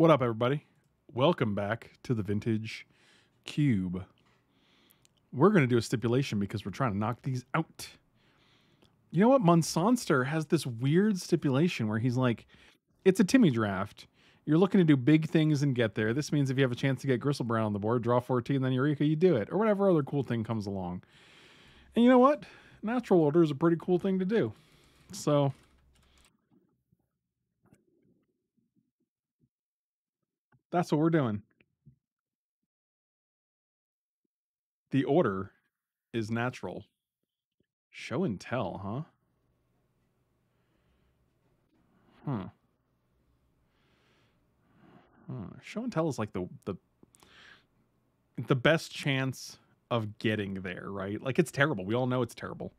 What up, everybody? Welcome back to the Vintage Cube. We're going to do a stipulation because we're trying to knock these out. You know what? Munsonster has this weird stipulation where he's like, it's a Timmy draft. You're looking to do big things and get there. This means if you have a chance to get Griselbrand on the board, draw 14, then Eureka, you do it. Or whatever other cool thing comes along. And you know what? Natural order is a pretty cool thing to do. So that's what we're doing. The order is natural. Show and tell, huh? Huh. Huh. Show and tell is like the the the best chance of getting there, right? Like it's terrible. We all know it's terrible.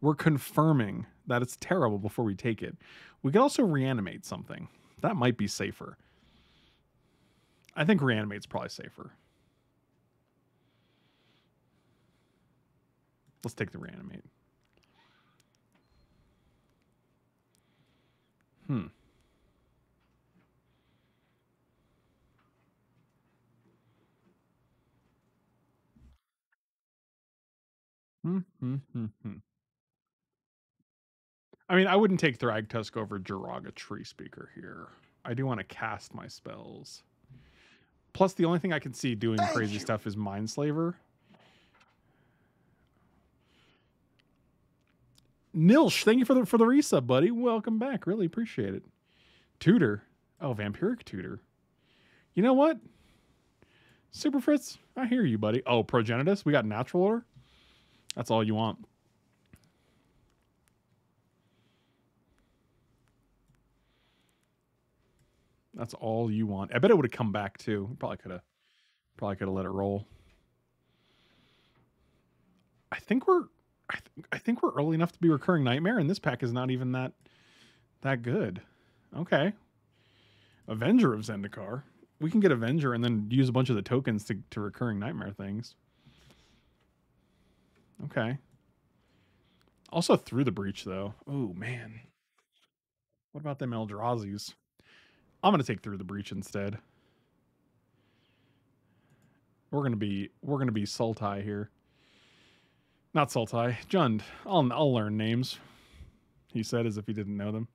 We're confirming that it's terrible before we take it. We could also reanimate something. That might be safer. I think reanimate's probably safer. Let's take the reanimate. Hmm. Hmm, hmm, hmm, hmm. I mean, I wouldn't take Thragtusk over Joraga Treespeaker here. I do want to cast my spells. Plus, the only thing I can see doing Thank crazy you. stuff is Mindslaver. Nilsh, thank you for the for the resub, buddy. Welcome back. Really appreciate it. Tutor. Oh, Vampiric Tutor. You know what? Super Fritz, I hear you, buddy. Oh, Progenitus, we got natural order. That's all you want. That's all you want. I bet it would have come back too. Probably could have probably could have let it roll. I think we're I, th- I think we're early enough to be recurring nightmare, and this pack is not even that that good. Okay. Avenger of Zendikar. We can get Avenger and then use a bunch of the tokens to, to recurring nightmare things. Okay. Also through the breach though. Oh man. What about them Eldrazi's? I'm gonna take through the breach instead. We're gonna be we're gonna be Sultai here. Not Sultai. Jund. I'll I'll learn names. He said as if he didn't know them.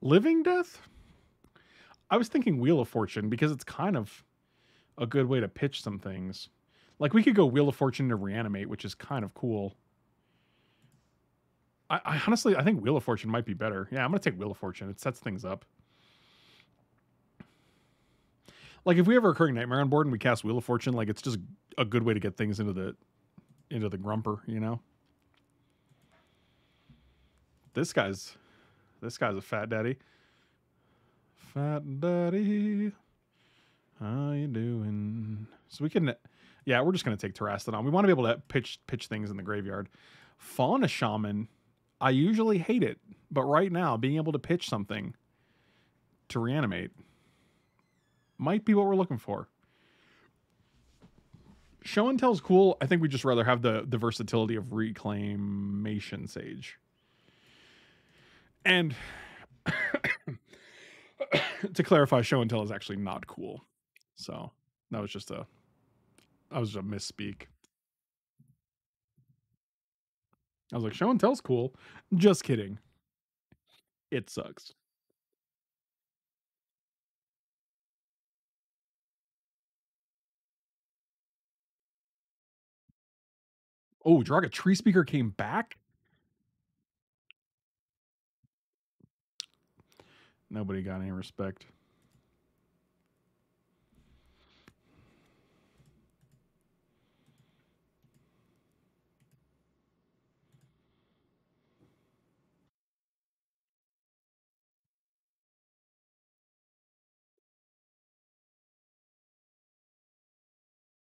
Living Death? I was thinking Wheel of Fortune because it's kind of a good way to pitch some things. Like we could go Wheel of Fortune to reanimate, which is kind of cool. I, I honestly I think Wheel of Fortune might be better. Yeah, I'm gonna take Wheel of Fortune. It sets things up. Like if we have a recurring nightmare on board and we cast Wheel of Fortune, like it's just a good way to get things into the into the grumper, you know? This guy's this guy's a fat daddy. Fat daddy. How you doing? So we can yeah, we're just gonna take Terastodon. We want to be able to pitch pitch things in the graveyard. Fauna Shaman, I usually hate it, but right now, being able to pitch something to reanimate might be what we're looking for. Show and tell's cool. I think we just rather have the the versatility of reclamation sage. And to clarify, show and tell is actually not cool. So that was just a that was a misspeak. I was like, show and tell's cool. Just kidding. It sucks. Oh, Draga Tree Speaker came back? Nobody got any respect.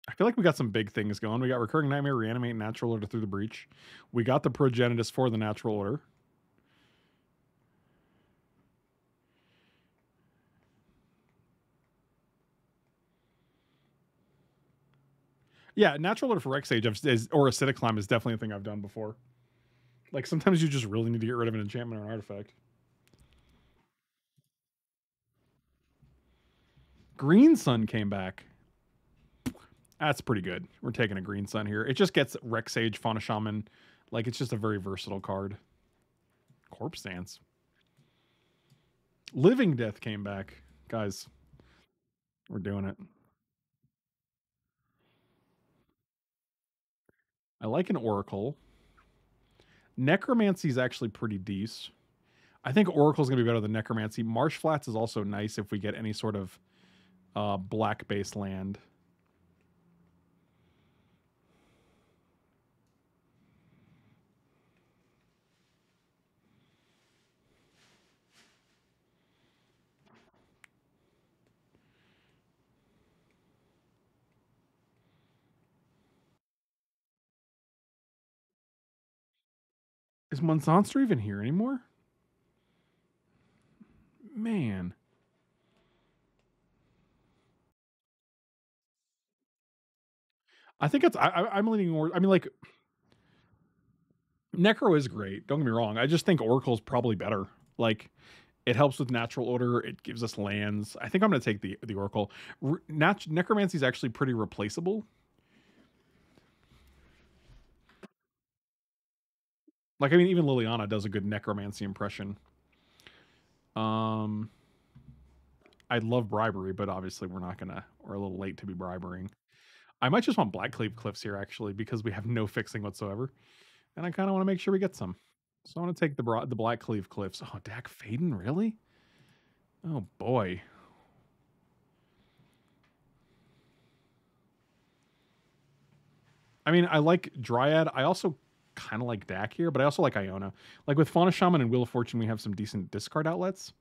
I feel like we got some big things going. We got recurring nightmare, reanimate, natural order through the breach. We got the progenitus for the natural order. Yeah, natural order for Rec Sage I've- is, or acidic slime is definitely a thing I've done before. Like sometimes you just really need to get rid of an enchantment or an artifact. Green Sun came back. That's pretty good. We're taking a Green Sun here. It just gets Rex Rec Sage, Fauna Shaman. Like it's just a very versatile card. Corpse Dance. Living Death came back. Guys, we're doing it. I like an Oracle. Necromancy is actually pretty decent. I think Oracle is going to be better than Necromancy. Marsh Flats is also nice if we get any sort of uh, black base land. Is Munsonster even here anymore? Man. I think it's. I, I'm leaning more. I mean, like, Necro is great. Don't get me wrong. I just think Oracle's probably better. Like, it helps with natural order. It gives us lands. I think I'm going to take the the Oracle. Re- Nat- Necromancy is actually pretty replaceable. Like, I mean, even Liliana does a good Necromancy impression. Um, I'd love bribery, but obviously we're not gonna. We're a little late to be bribering. I might just want Blackcleave Cliffs here actually because we have no fixing whatsoever, and I kind of want to make sure we get some. So I want to take the bra- the Blackcleave Cliffs. Oh, Dack Fayden, really? Oh boy. I mean, I like Dryad. I also kind of like Dack here, but I also like Iona. Like with Fauna Shaman and Wheel of Fortune, we have some decent discard outlets.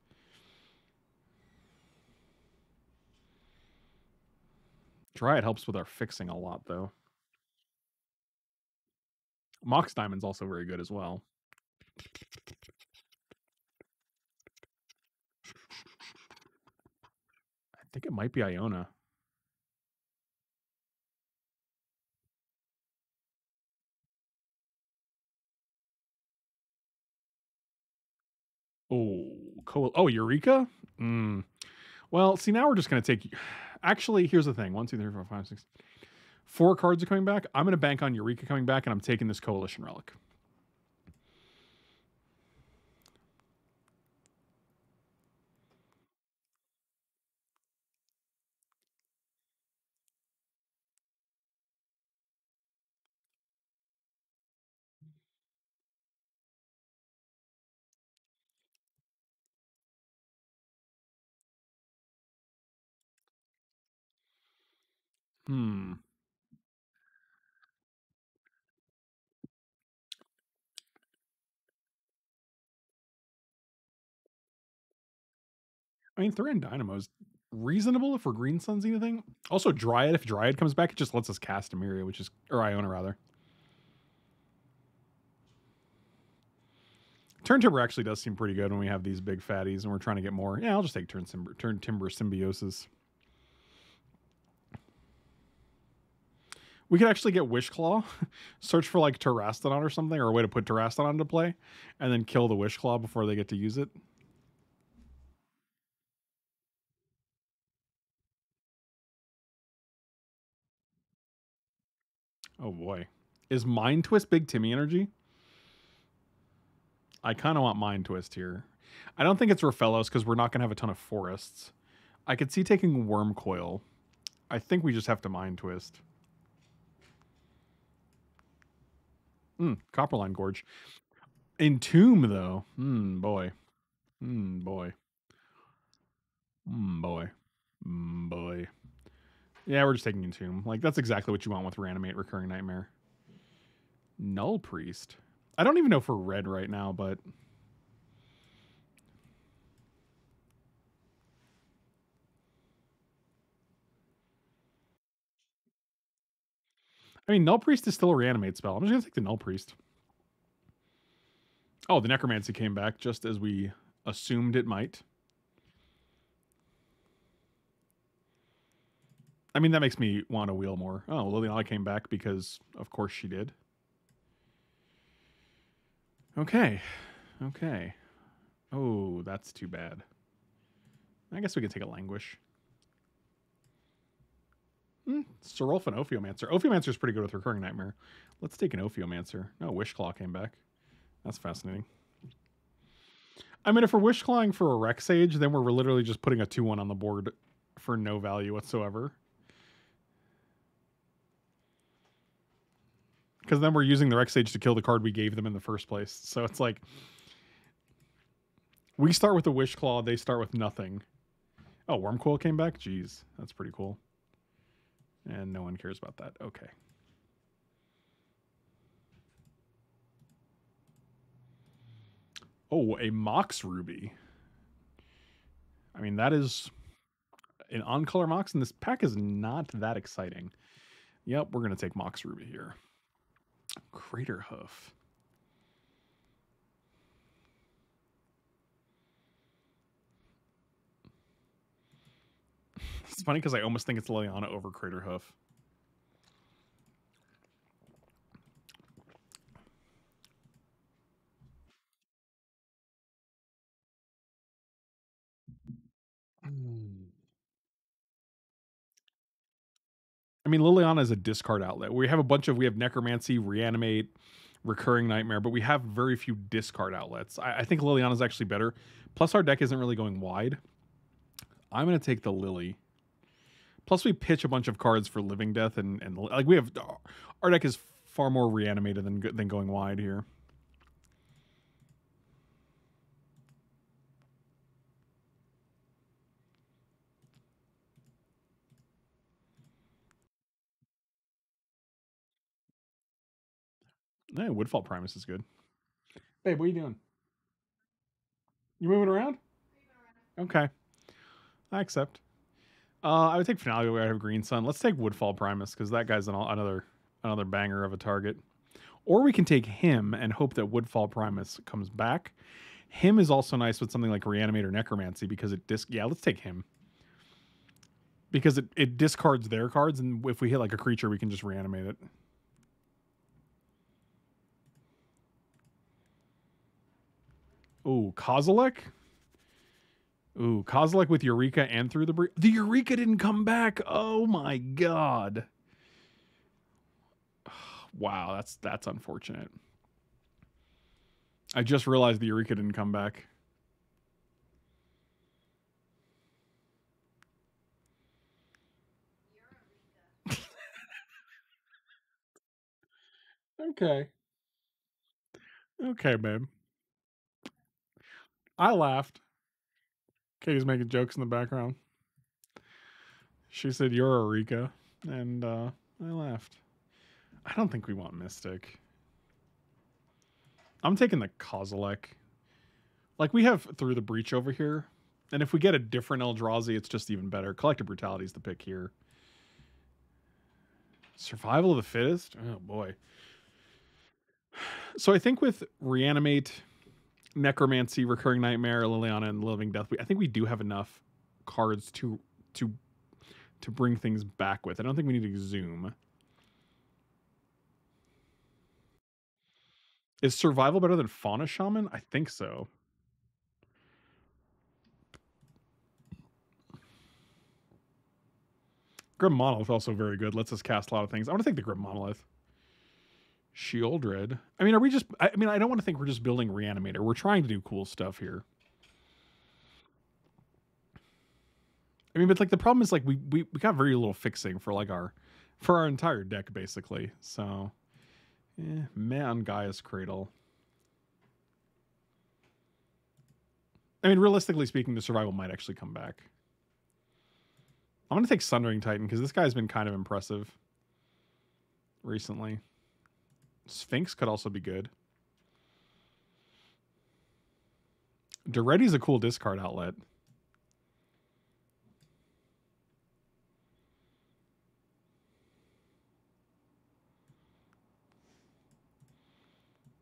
Dryad helps with our fixing a lot, though. Mox Diamond's also very good as well. I think it might be Iona. Oh, cool. Oh, Eureka? Mm. Well, see, now we're just going to take. Actually, here's the thing one, two, three, four, five, six. Four cards are coming back. I'm going to bank on Eureka coming back, and I'm taking this Coalition Relic. Hmm. I mean, Thran Dynamo's reasonable if we're Green Suns anything. Also, Dryad, if Dryad comes back, it just lets us cast Emiria, which is, or Iona rather. Turntimber actually does seem pretty good when we have these big fatties and we're trying to get more. Yeah, I'll just take Turntimber, Turn Timber Symbiosis. We could actually get Wishclaw, search for like Terastodon or something, or a way to put Terastodon into play, and then kill the Wishclaw before they get to use it. Oh boy. Is Mind Twist Big Timmy energy? I kind of want Mind Twist here. I don't think it's Rofellos because we're not going to have a ton of forests. I could see taking Wurmcoil. I think we just have to Mind Twist. Hmm, Copperline Gorge. Entomb, though. Hmm, boy. Hmm, boy. Hmm, boy. Hmm, boy. Yeah, we're just taking Entomb. Like, that's exactly what you want with Reanimate Recurring Nightmare. Null Priest. I don't even know if we're red right now, but I mean, Null Priest is still a reanimate spell. I'm just gonna take the Null Priest. Oh, the Necromancy came back just as we assumed it might. I mean, that makes me want to wheel more. Oh, Liliana came back because, of course, she did. Okay. Okay. Oh, that's too bad. I guess we could take a languish. Hmm, Serulf and Ophiomancer. Ophiomancer is pretty good with Recurring Nightmare. Let's take an Ophiomancer. No, Wishclaw came back. That's fascinating. I mean, if we're Wishclawing for a Rec Sage, then we're literally just putting a 2-1 on the board for no value whatsoever. Because then we're using the Rec Sage to kill the card we gave them in the first place. So it's like... We start with a Wishclaw, they start with nothing. Oh, Wurmcoil came back? Jeez, that's pretty cool. And no one cares about that. Okay. Oh, a Mox Ruby. I mean, that is an on-color Mox, and this pack is not that exciting. Yep, we're going to take Mox Ruby here. Craterhoof. It's funny because I almost think it's Liliana over Craterhoof. Hmm. I mean, Liliana is a discard outlet. We have a bunch of we have Necromancy, Reanimate, Recurring Nightmare, but we have very few discard outlets. I, I think Liliana is actually better. Plus, our deck isn't really going wide. I'm going to take the Lily. Plus, we pitch a bunch of cards for Living Death, and and like we have our deck is far more reanimated than than going wide here. Yeah, Woodfall Primus is good. Babe, what are you doing? You moving around? Okay. I accept. Uh, I would take Finale where I have Green Sun. Let's take Woodfall Primus because that guy's an, another another banger of a target. Or we can take him and hope that Woodfall Primus comes back. Him is also nice with something like Reanimate or Necromancy because it disc. Yeah, let's take him because it, it discards their cards, and if we hit like a creature, we can just reanimate it. Oh, Kozilek? Ooh, Kozilek with Eureka and through the breach. The Eureka didn't come back. Oh my god. Wow, that's that's unfortunate. I just realized the Eureka didn't come back. okay. Okay, babe. I laughed. Katie's making jokes in the background. She said, You're Eureka. And uh, I laughed. I don't think we want Mystic. I'm taking the Kozilek. Like, we have Through the Breach over here. And if we get a different Eldrazi, it's just even better. Collective Brutality is the pick here. Survival of the Fittest? Oh, boy. So I think with Reanimate necromancy, recurring nightmare, Liliana, and living death. I think we do have enough cards to to to bring things back with. I don't think we need to zoom. Is survival better than fauna shaman? I think so. Grim Monolith also very good. Lets us cast a lot of things. I want to take the Grim Monolith. Sheoldred. I mean, are we just? I mean, I don't want to think we're just building Reanimator. We're trying to do cool stuff here. I mean, but like the problem is like we we, we got very little fixing for like our for our entire deck basically. So, eh, man, Gaia's Cradle. I mean, realistically speaking, the survival might actually come back. I'm gonna take Sundering Titan because this guy's been kind of impressive recently. Sphinx could also be good. Daretti's a cool discard outlet.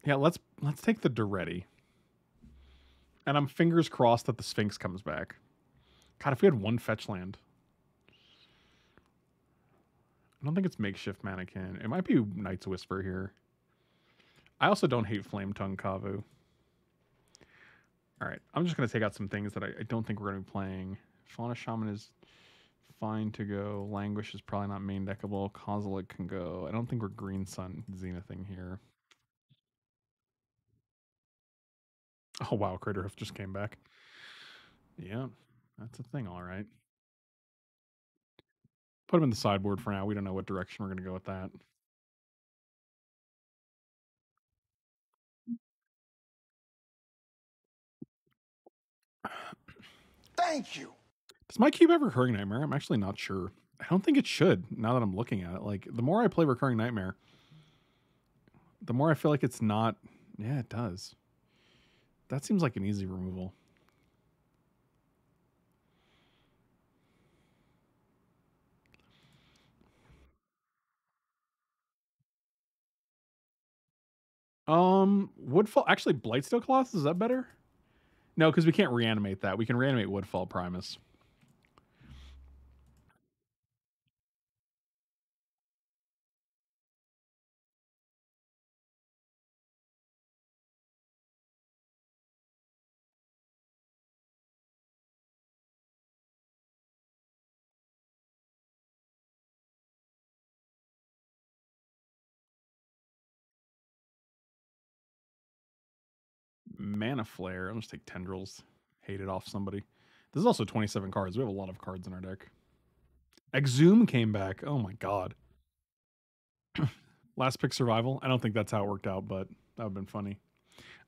Yeah, let's let's take the Daretti. And I'm fingers crossed that the Sphinx comes back. God, if we had one fetch land. I don't think it's makeshift mannequin. It might be Night's Whisper here. I also don't hate Flametongue Kavu. All right, I'm just gonna take out some things that I, I don't think we're gonna be playing. Fauna Shaman is fine to go. Languish is probably not main deckable. Kozilek can go. I don't think we're Green Sun Zenithing here. Oh wow, Craterhoof just came back. Yeah, that's a thing, all right. Put him in the sideboard for now. We don't know what direction we're going to go with that. Thank you. Does my cube have recurring nightmare? I'm actually not sure. I don't think it should. Now that I'm looking at it, like the more I play recurring nightmare, the more I feel like it's not. Yeah, it does. That seems like an easy removal. Um, Woodfall. Actually, Blightsteel Colossus is that better? No, because we can't reanimate that. We can reanimate Woodfall Primus. Mana Flare. I'll just take Tendrils. Hate it off somebody. This is also 27 cards. We have a lot of cards in our deck. Exhume came back. Oh my god. Last pick survival. I don't think that's how it worked out, but that would have been funny.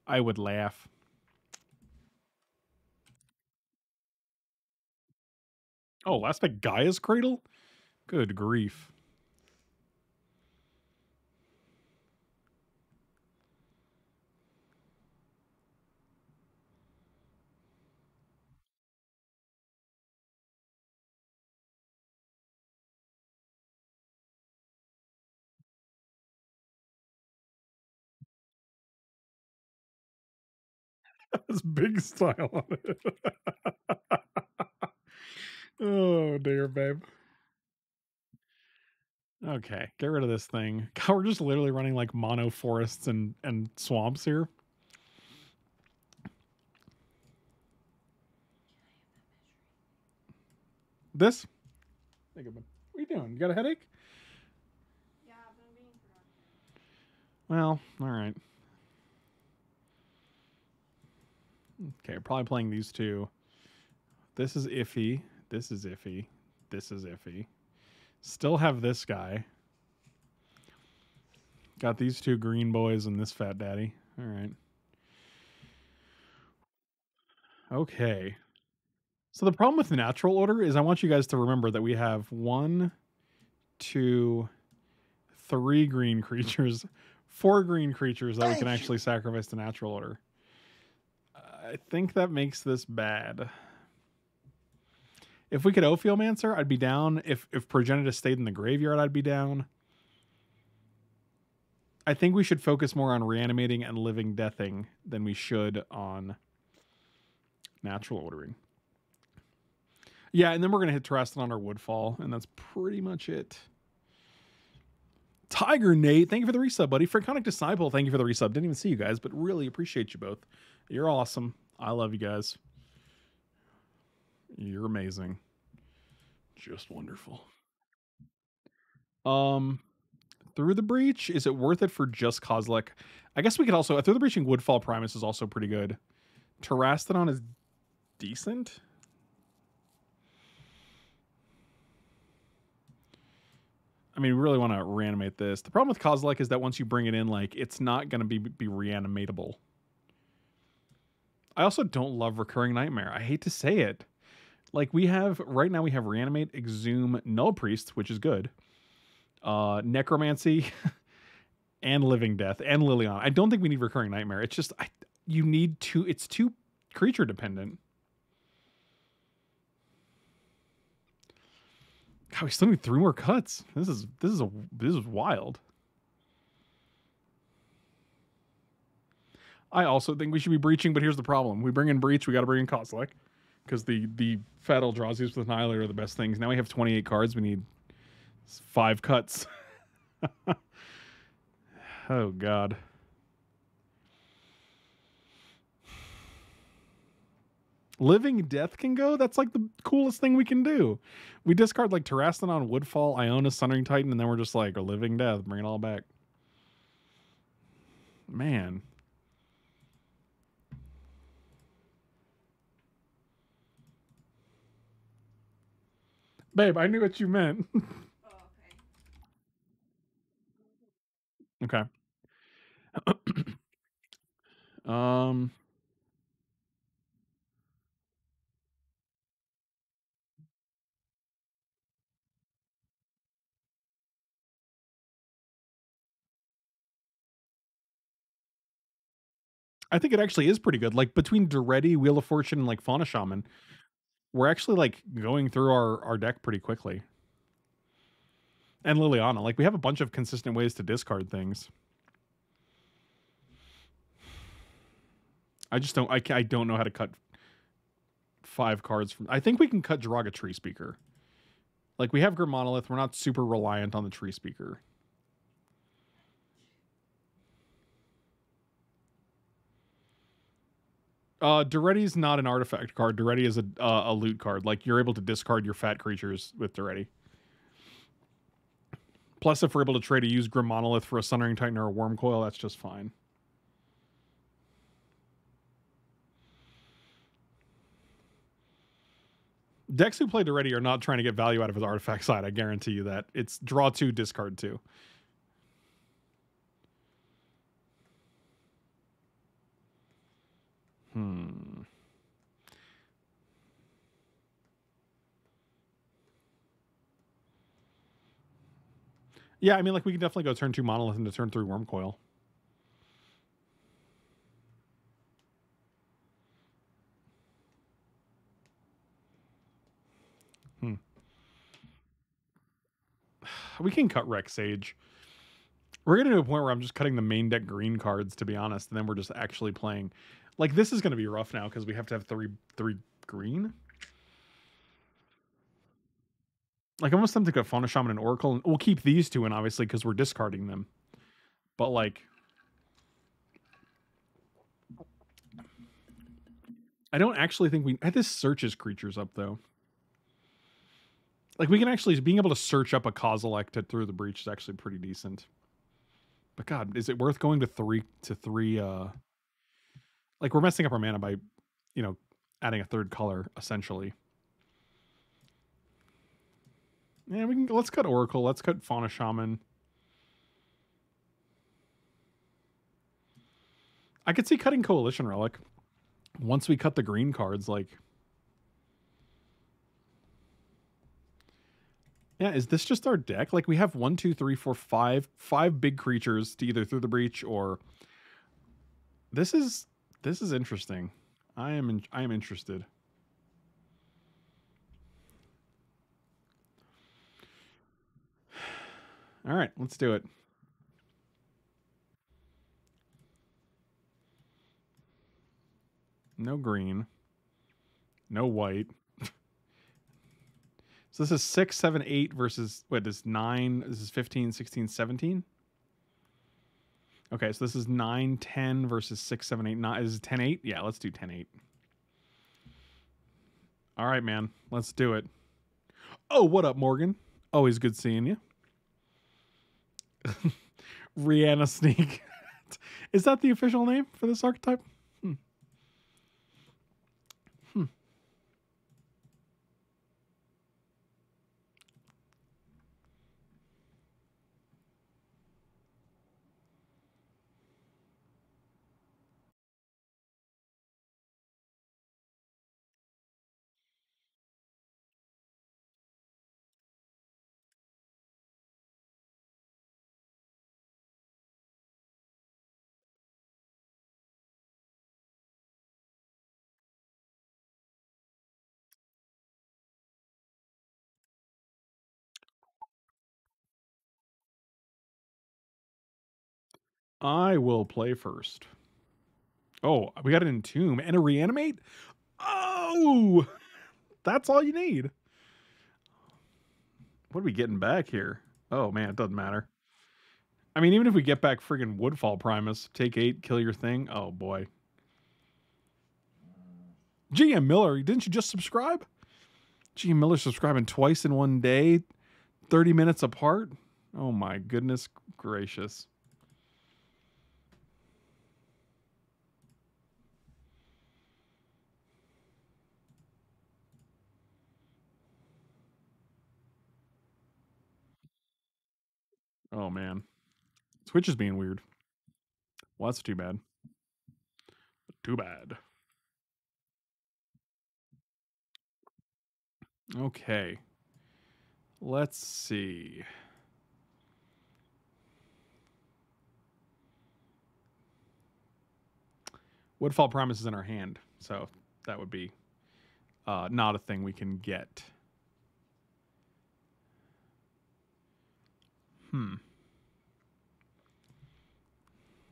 I would laugh. Oh, last pick Gaia's Cradle? Good grief. Has big style on it. oh dear, babe. Okay, get rid of this thing. God, we're just literally running like mono forests and and swamps here. This? Hey, What are you doing? You got a headache? Yeah, but I'm being productive. Well, all right. Okay, probably playing these two. This is iffy. This is iffy. This is iffy. Still have this guy. Got these two green boys and this fat daddy. All right. Okay. So the problem with the natural order is I want you guys to remember that we have one, two, three green creatures, four green creatures that we can actually sacrifice to natural order. I think that makes this bad. If we could Ophiomancer, I'd be down. If if Progenitus stayed in the graveyard, I'd be down. I think we should focus more on reanimating and living deathing than we should on natural ordering. Yeah, and then we're gonna hit Terastodon our Woodfall, and that's pretty much it. Tiger Nate, thank you for the resub, buddy. Friconic Disciple, thank you for the resub. Didn't even see you guys, but really appreciate you both. You're awesome. I love you guys. You're amazing. Just wonderful. Um through the breach, is it worth it for just Kozilek? I guess we could also through the breaching Woodfall Primus is also pretty good. Terastodon is decent. I mean, we really want to reanimate this. The problem with Kozilek is that once you bring it in, like it's not going to be be reanimatable. I also don't love recurring nightmare. I hate to say it. Like we have right now, we have reanimate, exhume, null priest, which is good. Uh, necromancy, and living death, and Liliana. I don't think we need recurring nightmare. It's just I, you need two. It's too creature dependent. God, we still need three more cuts. This is this is a this is wild. I also think we should be breaching, but here's the problem: we bring in breach, we got to bring in Kozilek, because the the Fat Eldrazi's with Annihilator are the best things. Now we have 28 cards. We need five cuts. oh god. Living Death can go? That's like the coolest thing we can do. We discard like Terastodon, Woodfall, Iona, Sundering Titan, and then we're just like a Living Death. Bring it all back. Man. Babe, I knew what you meant. Oh, okay. okay. um I think it actually is pretty good. Like between Daretti, Wheel of Fortune, and like Fauna Shaman, we're actually like going through our our deck pretty quickly. And Liliana, like we have a bunch of consistent ways to discard things. I just don't. I, I don't know how to cut five cards from. I think we can cut Joraga Tree Speaker. Like we have Grim Monolith, we're not super reliant on the Tree Speaker. Uh, Daretti's not an artifact card. Daretti is a uh, a loot card. Like you're able to discard your fat creatures with Daretti. Plus, if we're able to trade a used Grim Monolith for a Sundering Titan or a Wurmcoil, that's just fine. Decks who play Daretti are not trying to get value out of his artifact side. I guarantee you that. It's draw two, discard two. Hmm. Yeah, I mean, like we can definitely go turn two monolith into turn three wurmcoil. Hmm. We can cut Rec Sage. We're getting to a point where I'm just cutting the main deck green cards, to be honest, and then we're just actually playing. Like this is going to be rough now because we have to have three three green. Like I'm almost tempted to go Fauna Shaman and Oracle, and we'll keep these two in obviously because we're discarding them. But like, I don't actually think we. This searches creatures up though. Like we can actually being able to search up a Kozilek to through the breach is actually pretty decent. But God, is it worth going to three to three? uh Like we're messing up our mana by, you know, adding a third color essentially. Yeah, we can. Let's cut Oracle. Let's cut Fauna Shaman. I could see cutting Coalition Relic. Once we cut the green cards, like. Yeah, is this just our deck? Like we have one, two, three, four, five, five big creatures to either through the breach or. This is this is interesting. I am in, I am interested. All right, let's do it. No green. No white. so this is 6, 7, 8 versus, what, this 9, this is 15, 16, 17? Okay, so this is 9, 10 versus 6, 7, 8, 9. Is it 10, 8? Yeah, let's do 10, 8. All right, man. Let's do it. Oh, what up, Morgan? Always good seeing you. Rihanna Sneak. Is that the official name for this archetype? I will play first. Oh, we got an entomb and a reanimate? Oh, that's all you need. What are we getting back here? Oh man, it doesn't matter. I mean, even if we get back friggin' Woodfall Primus, take eight, kill your thing. Oh boy. GM Miller, didn't you just subscribe? GM Miller subscribing twice in one day, 30 minutes apart. Oh my goodness gracious. Oh man. Twitch is being weird. Well, that's too bad. Too bad. Okay. Let's see. Woodfall Primus is in our hand, so that would be uh, not a thing we can get. Hmm.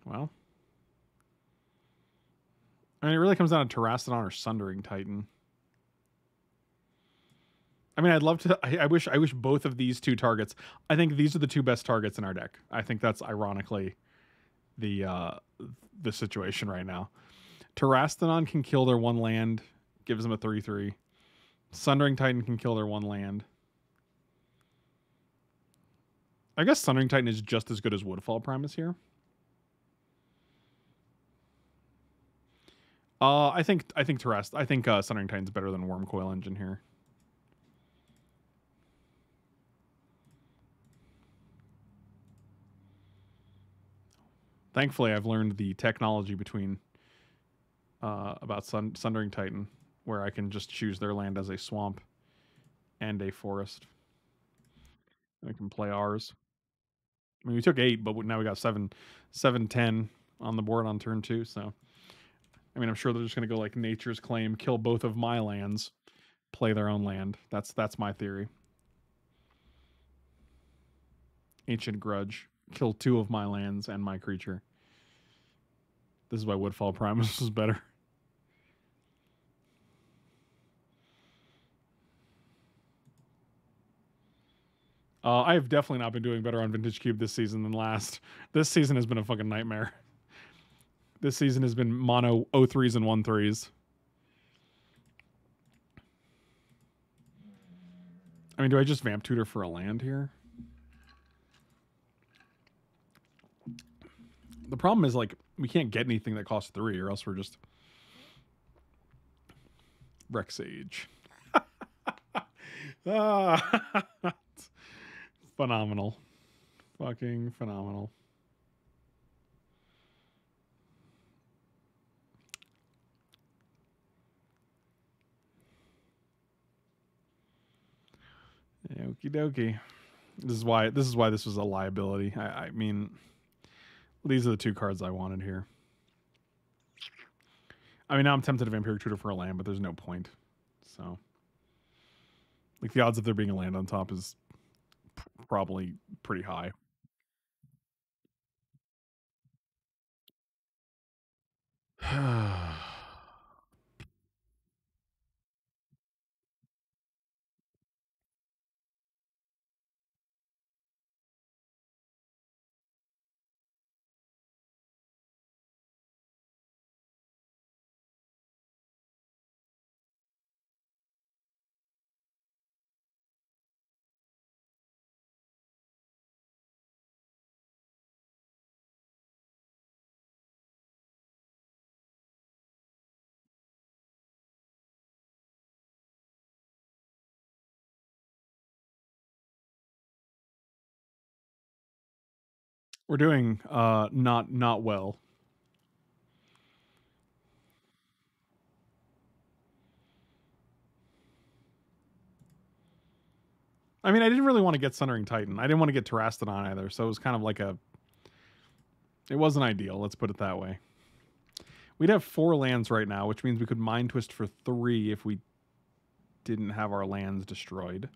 Well. I mean, it really comes down to Terastodon or Sundering Titan. I mean, I'd love to. I, I, wish. I wish both of these two targets. I think these are the two best targets in our deck. I think that's ironically the uh, the situation right now. Terastodon can kill their one land, gives them a three three. Sundering Titan can kill their one land. I guess Sundering Titan is just as good as Woodfall Primus here. Uh, I think I think Terrest I think uh, Sundering Titan's better than Wurmcoil Engine here. Thankfully, I've learned the technology between uh, about Sun- Sundering Titan, where I can just choose their land as a swamp and a forest. I can play ours. I mean, we took eight, but now we got seven, seven, ten on the board on turn two. So, I mean, I'm sure they're just going to go like Nature's Claim, kill both of my lands, play their own land. That's that's my theory. Ancient Grudge kill two of my lands and my creature. This is why Woodfall Primus is better. Uh, I have definitely not been doing better on Vintage Cube this season than last. This season has been a fucking nightmare. This season has been mono 03s and 13s. I mean, do I just vamp tutor for a land here? The problem is like we can't get anything that costs three, or else we're just Rex Age. ah, phenomenal, fucking phenomenal. Okie dokie. This is why this is why this was a liability. I, I mean these are the two cards I wanted here. I mean, now I'm tempted to Vampiric Tutor for a land, but there's no point. So, like, the odds of there being a land on top is probably pretty high. We're doing uh not not well. I mean, I didn't really want to get Sundering Titan. I didn't want to get Terastodon either, so it was kind of like a it wasn't ideal, let's put it that way. We'd have four lands right now, which means we could Mind Twist for three if we didn't have our lands destroyed.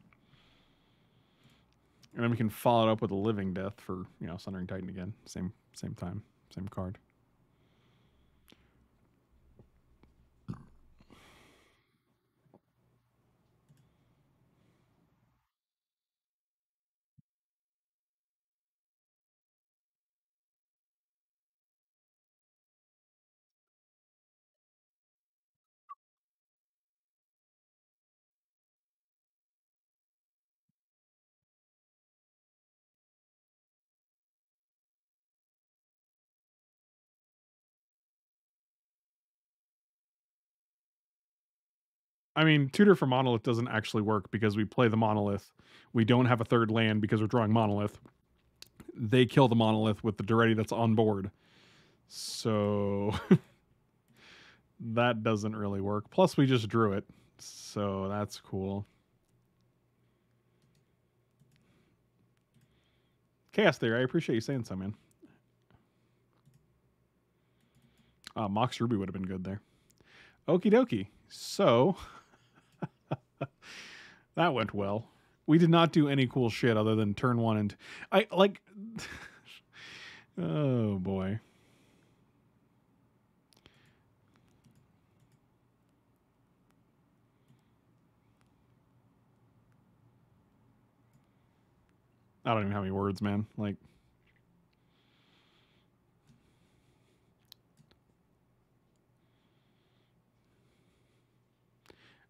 And then we can follow it up with a living death for, you know, Sundering Titan again. Same same time, same card. I mean, tutor for monolith doesn't actually work because we play the monolith. We don't have a third land because we're drawing monolith. They kill the monolith with the Daretti that's on board. So that doesn't really work. Plus, we just drew it. So that's cool. Chaos Theory, I appreciate you saying so, man. Uh, Mox Ruby would have been good there. Okie dokie. So that went well. We did not do any cool shit other than turn one and I like. oh boy. I don't even have any words, man. Like.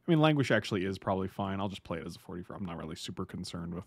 I mean, languish actually is probably fine. I'll just play it as a 44. I'm not really super concerned with.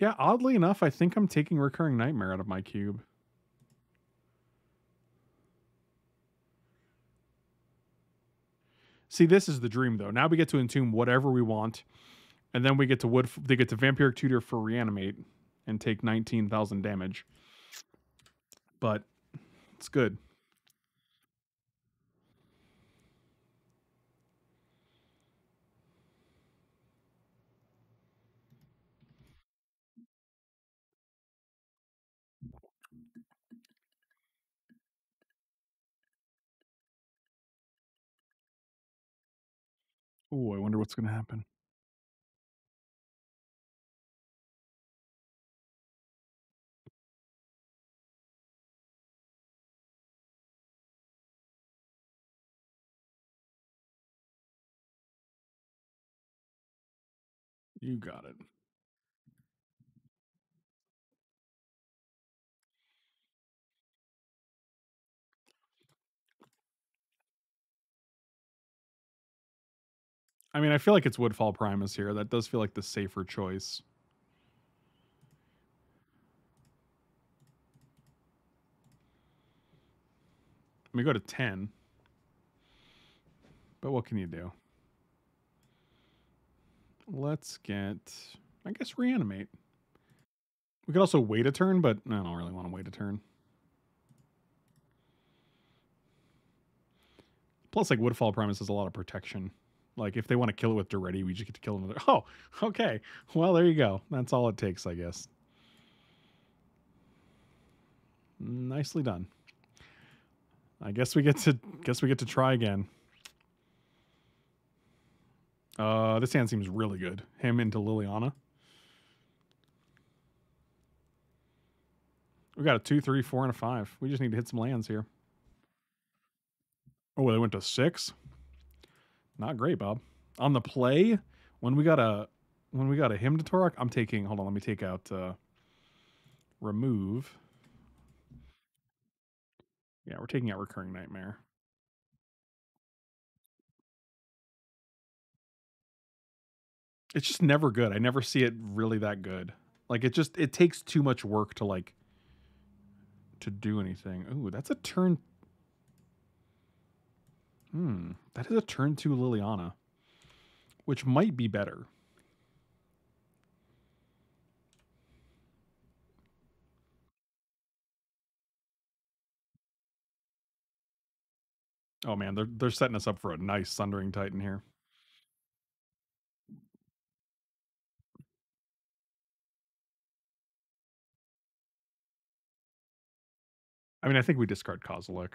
Yeah, oddly enough, I think I'm taking Recurring Nightmare out of my cube. See, this is the dream, though. Now we get to entomb whatever we want, and then we get to wood. They get to Vampiric Tutor for reanimate and take nineteen thousand damage. But it's good. Oh, I wonder what's going to happen. You got it. I mean, I feel like it's Woodfall Primus here. That does feel like the safer choice. We go to 10. But what can you do? Let's get, I guess, reanimate. We could also wait a turn, but I don't really want to wait a turn. Plus, like, Woodfall Primus has a lot of protection. Like, if they want to kill it with Daretti, we just get to kill another. Oh, okay. Well, there you go. That's all it takes, I guess. Nicely done. I guess we get to guess we get to try again. Uh, this hand seems really good. Hymn into Liliana. We got a two, three, four, and a five. We just need to hit some lands here. Oh, they went to six. Not great, Bob. On the play, when we got a when we got a Hymn to Tourach, I'm taking. Hold on, let me take out uh, remove. Yeah, we're taking out recurring nightmare. It's just never good. I never see it really that good. Like it just it takes too much work to like to do anything. Ooh, that's a turn. Hmm. That is a turn two Liliana, which might be better. Oh man, they're they're setting us up for a nice Sundering Titan here. I mean, I think we discard Kozilek.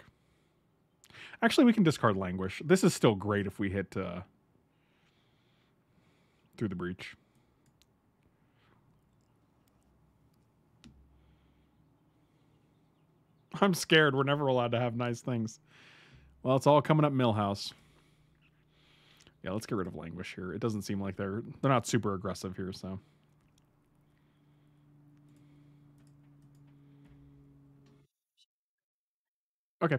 Actually, we can discard Languish. This is still great if we hit uh, through the breach. I'm scared. We're never allowed to have nice things. Well, it's all coming up Milhouse. Yeah, let's get rid of Languish here. It doesn't seem like they're they're not super aggressive here, so. Okay.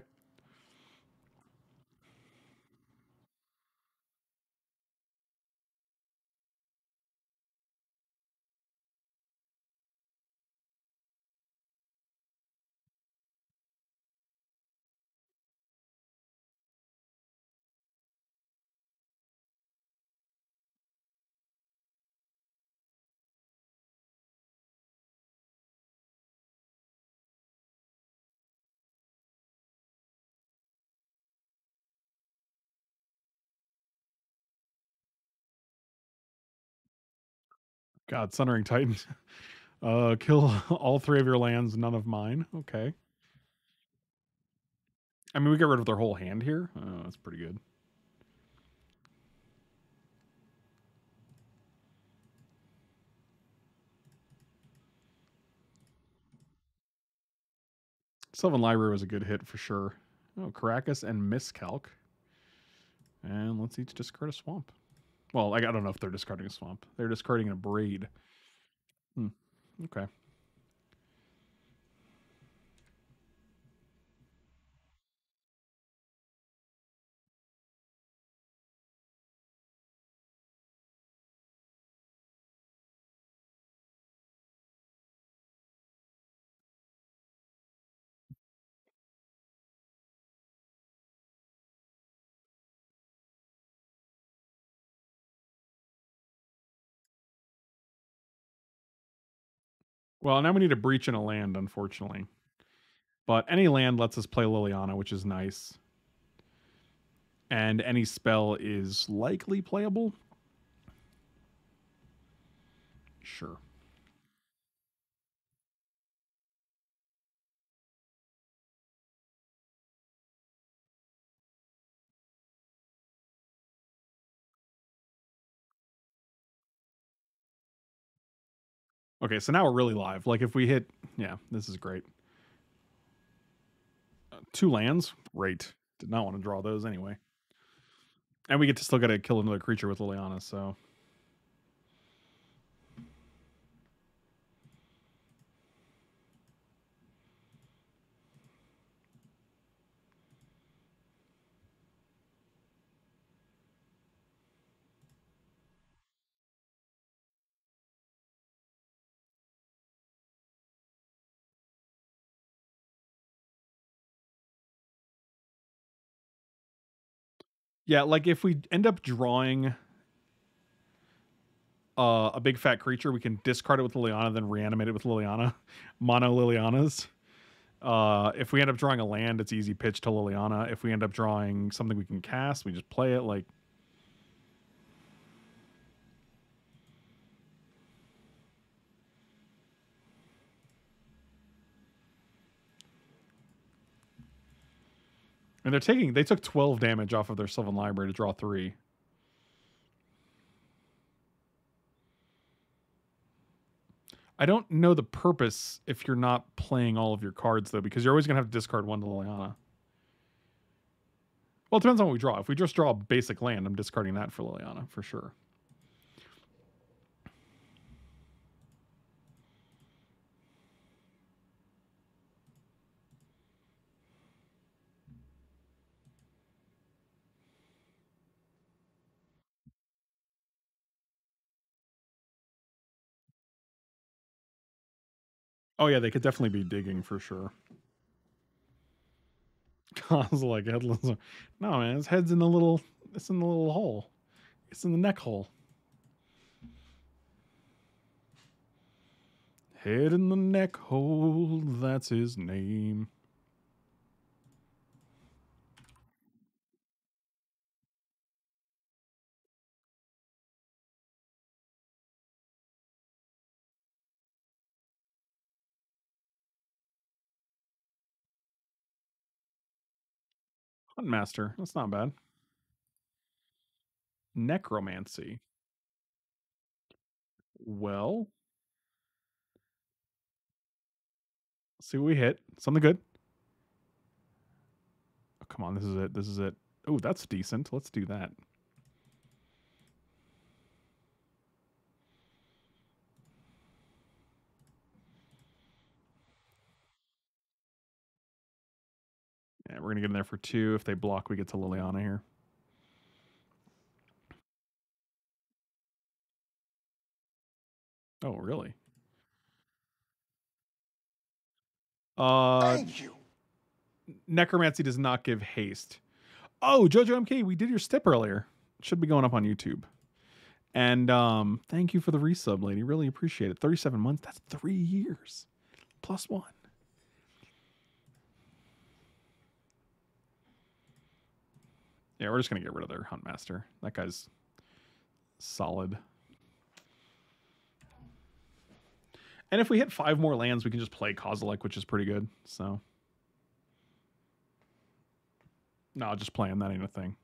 God, Sundering Titans. Uh, kill all three of your lands, none of mine. Okay. I mean, we get rid of their whole hand here. Oh, that's pretty good. Sylvan Library was a good hit for sure. Oh, Karakas and Miscalc. And let's each discard a swamp. Well, I, I don't know if they're discarding a swamp. They're discarding a braid. Hmm. Okay. Well, now we need a breach in a land, unfortunately. But any land lets us play Liliana, which is nice. And any spell is likely playable. Sure. Okay, so now we're really live. Like if we hit, yeah, this is great. Uh, two lands, great. Did not want to draw those anyway. And we get to still get to kill another creature with Liliana, so. Yeah, like if we end up drawing uh, a big fat creature, we can discard it with Liliana, then reanimate it with Liliana. Mono Lilianas. Uh, if we end up drawing a land, it's easy pitch to Liliana. If we end up drawing something we can cast, we just play it like. And they're taking, they took 12 damage off of their Sylvan Library to draw three. I don't know the purpose if you're not playing all of your cards though, because you're always gonna have to discard one to Liliana. Well, it depends on what we draw. If we just draw a basic land, I'm discarding that for Liliana for sure. Oh yeah, they could definitely be digging for sure. Cause like headless. No man, his head's in the little. It's in the little hole. It's in the neck hole. Head in the neck hole. That's his name. Huntmaster. That's not bad. Necromancy. Well, see what we hit. Something good. Oh, come on, this is it. This is it. Oh, that's decent. Let's do that. Yeah, we're gonna get in there for two. If they block, we get to Liliana here. Oh, really? Uh, Thank you. necromancy does not give haste. Oh, Jojo MK, we did your step earlier. Should be going up on YouTube. And um, thank you for the resub, lady. Really appreciate it. 37 months. That's three years. Plus one. Yeah, we're just gonna get rid of their Huntmaster. That guy's solid. And if we hit five more lands, we can just play Kozilek, which is pretty good. So, no, just playing that ain't a thing.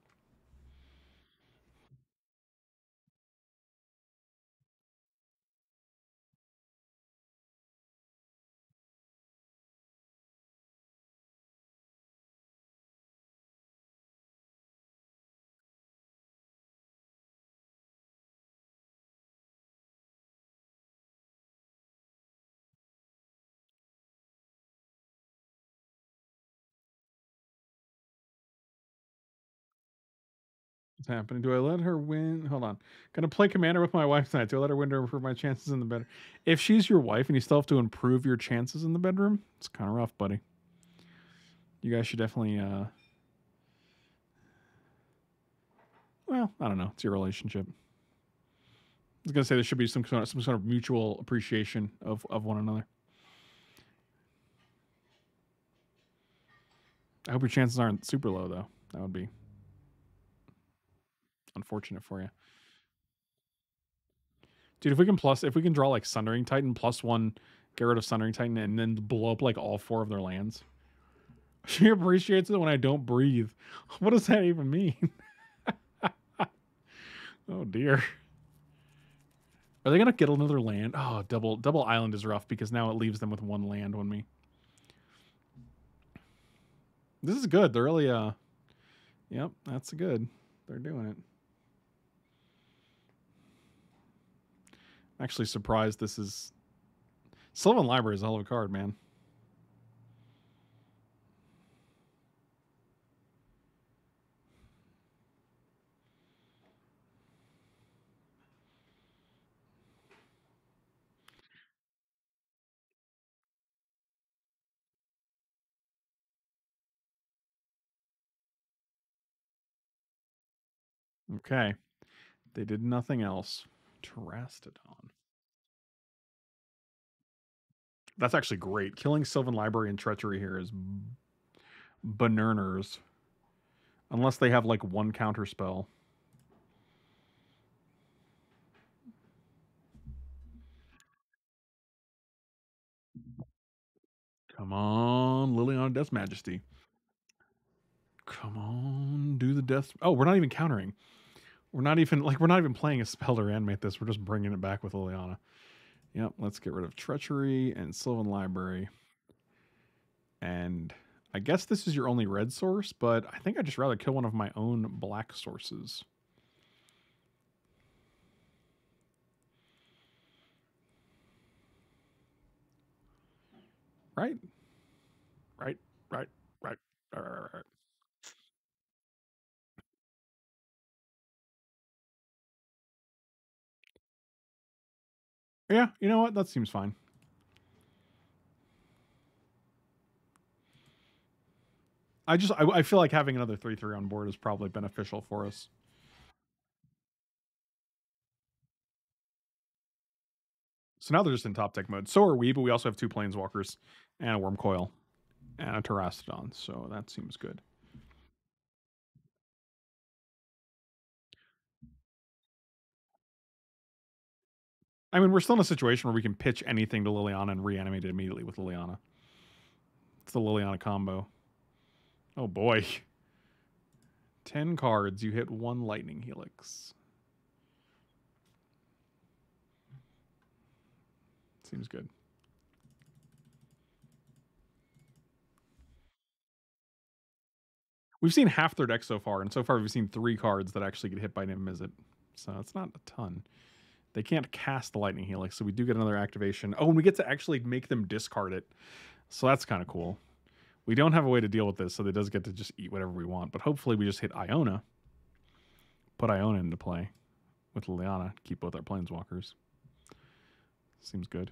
What's happening? Do I let her win? Hold on. Gonna play commander with my wife tonight. Do I let her win to improve my chances in the bedroom? If she's your wife and you still have to improve your chances in the bedroom, it's kind of rough, buddy. You guys should definitely. uh Well, I don't know. It's your relationship. I was gonna say there should be some sort of, some sort of mutual appreciation of of one another. I hope your chances aren't super low though. That would be unfortunate for you. Dude, if we can plus, if we can draw like Sundering Titan plus one, get rid of Sundering Titan, and then blow up like all four of their lands. She appreciates it when I don't breathe. What does that even mean? oh dear. Are they gonna get another land? Oh, double double island is rough because now it leaves them with one land on me. This is good. They're really uh Yep, that's good. They're doing it. Actually surprised this is Sylvan Library is a hell of a card, man. Okay. They did nothing else. Terastodon. That's actually great. Killing Sylvan Library and Treachery here is banerners. Unless they have like one counter spell. Come on, Liliana Death Majesty. Come on, do the death. Oh, we're not even countering. We're not even like we're not even playing a spell to reanimate this. We're just bringing it back with Liliana. Yep, let's get rid of Treachery and Sylvan Library. And I guess this is your only red source, but I think I'd just rather kill one of my own black sources. Right? Right, right, right, right, right, right. Yeah, you know what? That seems fine. I just I, I feel like having another three three on board is probably beneficial for us. So now they're just in top deck mode. So are we, but we also have two planeswalkers and a Wurmcoil and a Terastodon. So that seems good. I mean, we're still in a situation where we can pitch anything to Liliana and reanimate it immediately with Liliana. It's the Liliana combo. Oh boy. 10 cards, you hit one lightning helix. Seems good. We've seen half their deck so far, and so far we've seen three cards that actually get hit by Niv. So it's not a ton. They can't cast the Lightning Helix, so we do get another activation. Oh, and we get to actually make them discard it. So that's kind of cool. We don't have a way to deal with this, so they does get to just eat whatever we want. But hopefully we just hit Iona. Put Iona into play with Liliana. Keep both our planeswalkers. Seems good.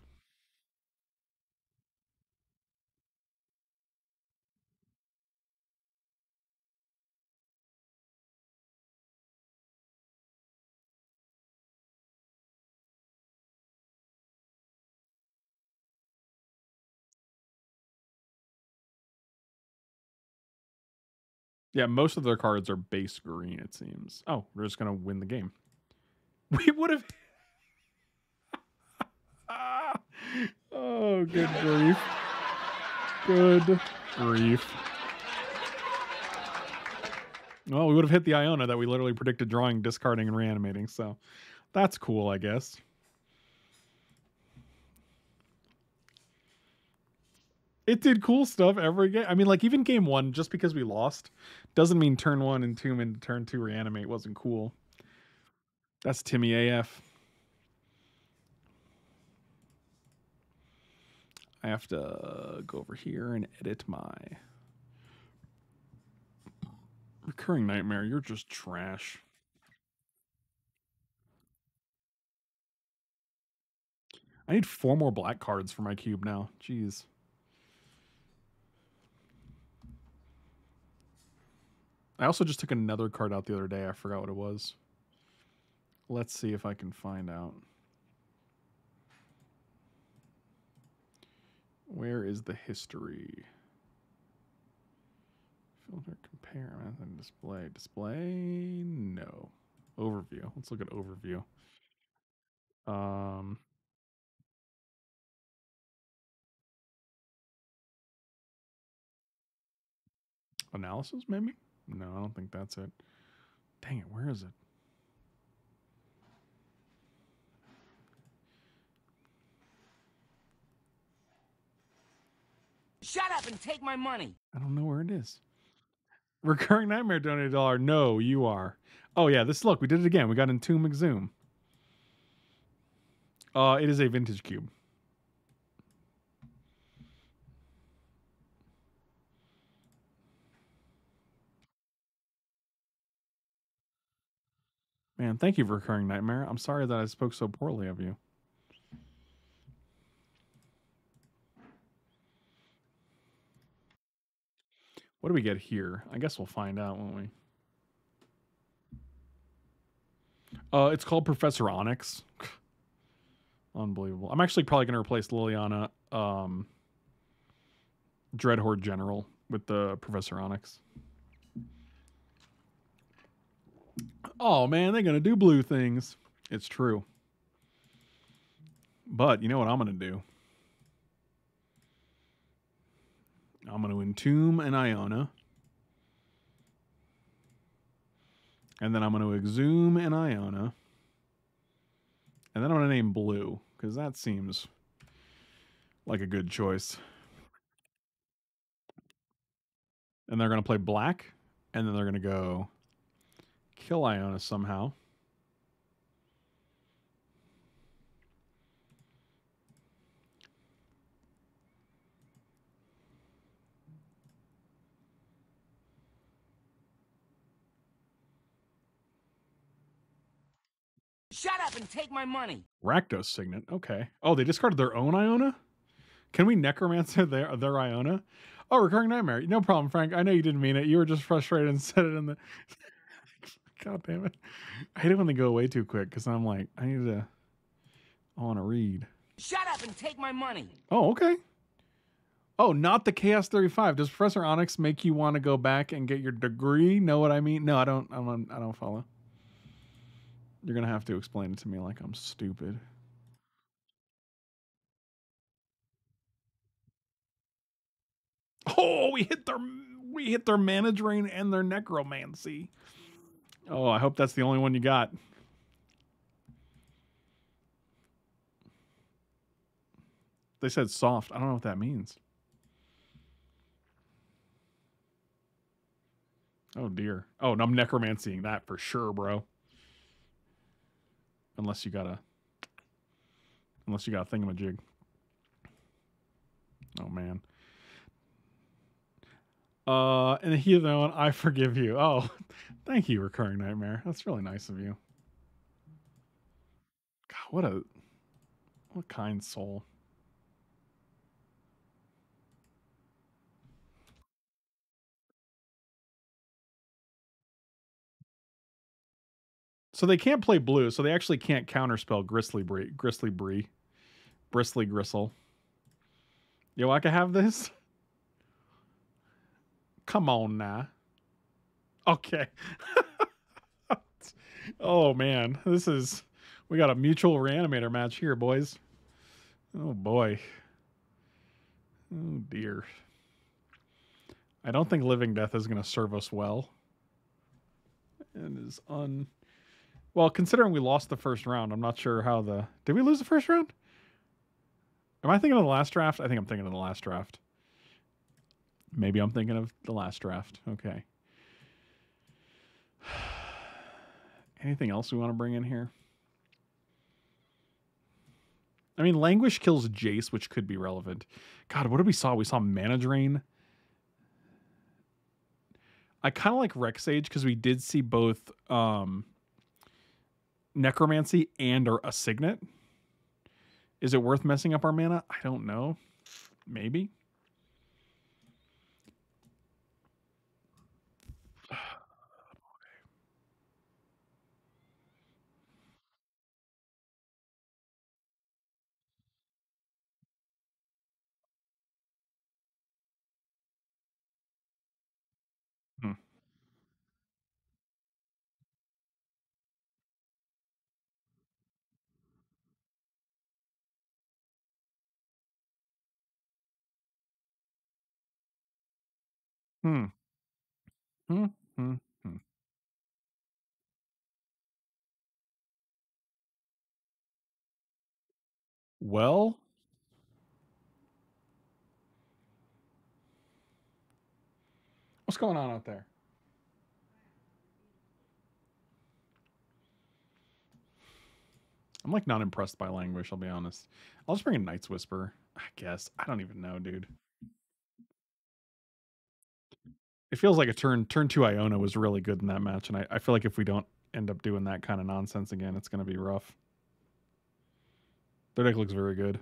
Yeah, most of their cards are base green, it seems. Oh, we're just going to win the game. We would have. oh, good grief. Good grief. Well, we would have hit the Iona that we literally predicted drawing, discarding, and reanimating. So that's cool, I guess. It did cool stuff every game. I mean, like even game one, just because we lost, doesn't mean turn one entomb and turn two reanimate wasn't cool. That's Timmy AF. I have to go over here and edit my recurring nightmare. You're just trash. I need four more black cards for my cube now. Jeez. I also just took another card out the other day. I forgot what it was. Let's see if I can find out. Where is the history? Filter, compare, method, display. Display? No. Overview. Let's look at overview. Um, analysis, maybe? No, I don't think that's it. Dang it, where is it? Shut up and take my money. I don't know where it is. Recurring Nightmare donated a dollar. No, you are. Oh yeah, this look, we did it again. We got Entomb Exhume. Uh it is a vintage cube. Man, thank you for recurring nightmare. I'm sorry that I spoke so poorly of you. What do we get here? I guess we'll find out, won't we? Uh, it's called Professor Onyx. Unbelievable. I'm actually probably going to replace Liliana um, Dreadhorde General with the Professor Onyx. Oh man, they're gonna do blue things. It's true. But you know what I'm gonna do? I'm gonna entomb an Iona. And then I'm gonna exhume an Iona. And then I'm gonna name blue, because that seems like a good choice. And they're gonna play black, and then they're gonna go kill Iona somehow. Shut up and take my money. Rakdos Signet. Okay. Oh, they discarded their own Iona? Can we necromancer their their Iona? Oh, recurring nightmare. No problem, Frank. I know you didn't mean it. You were just frustrated and said it in the God damn it. I hate it when they go away too quick because I'm like, I need to, I want to read. Shut up and take my money. Oh, okay. Oh, not the Chaos 35. Does Professor Onyx make you want to go back and get your degree? Know what I mean? No, I don't. I don't. I don't follow. You're gonna have to explain it to me like I'm stupid. Oh, we hit their We hit their mana drain and their necromancy. Oh, I hope that's the only one you got. They said soft. I don't know what that means. Oh dear. Oh, no, I'm necromancying that for sure, bro. Unless you got a unless you got a thingamajig. Oh man. Uh and he though I forgive you. Oh, thank you, recurring nightmare. That's really nice of you. God, what a what a kind soul. So they can't play blue, so they actually can't counterspell Gristly Bree, Gristly Bree, Bristly Gristle. Yo, I can have this. Come on now. Okay. oh man, this is we got a mutual reanimator match here, boys. Oh boy. Oh dear. I don't think living death is going to serve us well. And is un well, considering we lost the first round, I'm not sure how the did we lose the first round? Am I thinking of the last draft? I think I'm thinking of the last draft. Maybe I'm thinking of the last draft. Okay. Anything else we want to bring in here? I mean, Languish kills Jace, which could be relevant. God, what did we saw? We saw Mana Drain. I kind of like Rec Sage because we did see both um, Necromancy and or a Signet. Is it worth messing up our mana? I don't know. Maybe. Hmm. Hmm. Hmm. Hmm. Well, what's going on out there? I'm like not impressed by Languish, I'll be honest. I'll just bring a Night's Whisper, I guess. I don't even know, dude. It feels like a turn turn two Iona was really good in that match, and I, I feel like if we don't end up doing that kind of nonsense again, it's gonna be rough. Their deck looks very good.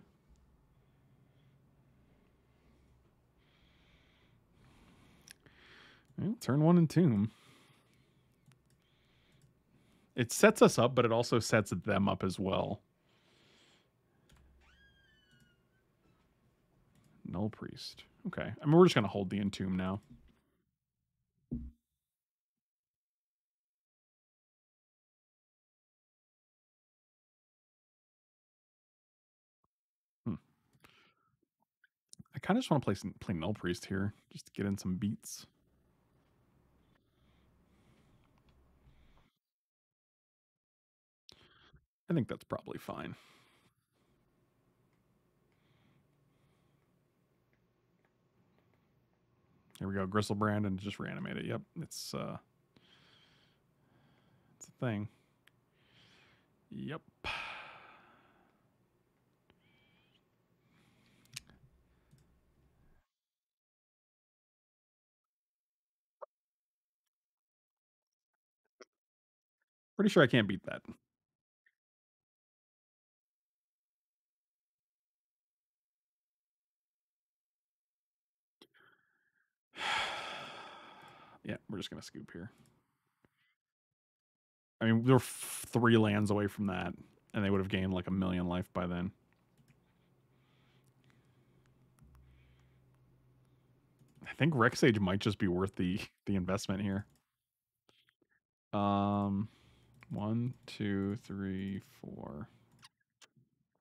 Well, turn one Entomb. It sets us up, but it also sets them up as well. Null Priest. Okay. I mean, we're just going to hold the Entomb now. I kind of just want to play, some, play Null Priest here, just to get in some beats. I think that's probably fine. Here we go, Griselbrand, and just reanimate it. Yep, it's uh, it's a thing. Yep. Pretty sure I can't beat that. yeah, we're just gonna scoop here. I mean, they're three lands away from that, and they would have gained like a million life by then. I think Rec Sage might just be worth the the investment here. Um, one, two, three, four.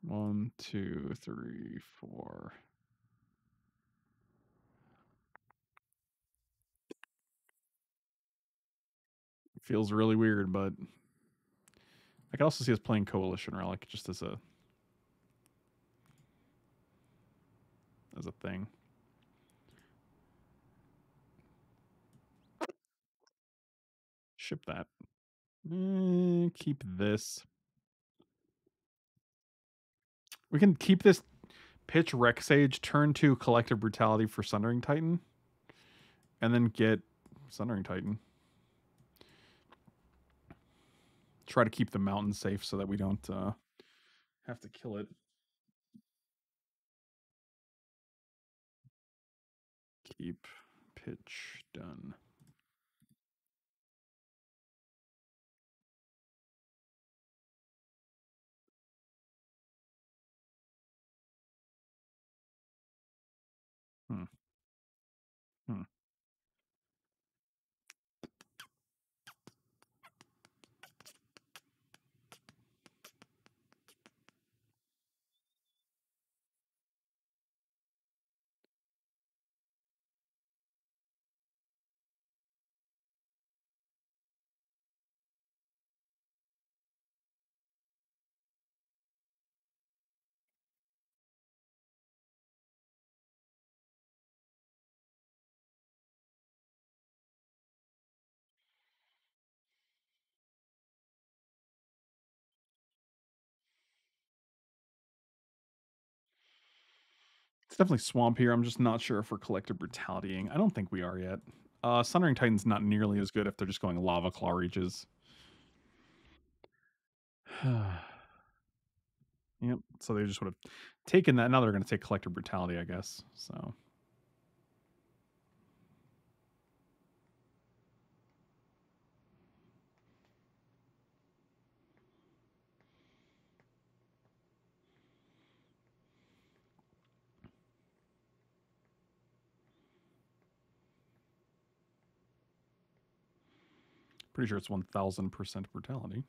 One, two, three, four. Feels really weird, but I can also see us playing Coalition Relic just as a as a thing. Ship that. Eh, keep this. We can keep this pitch Rec Sage, turn to Collective Brutality for Sundering Titan, and then get Sundering Titan. Try to keep the mountain safe so that we don't uh, have to kill it. Keep pitch done. Hmm. It's definitely swamp here. I'm just not sure if we're collective brutalitying. I don't think we are yet. Uh, Sundering Titan's not nearly as good if they're just going Lavaclaw Reaches. yep. So they just would have taken that. Now they're going to take collective brutality, I guess. So. Pretty sure it's 1000% brutality.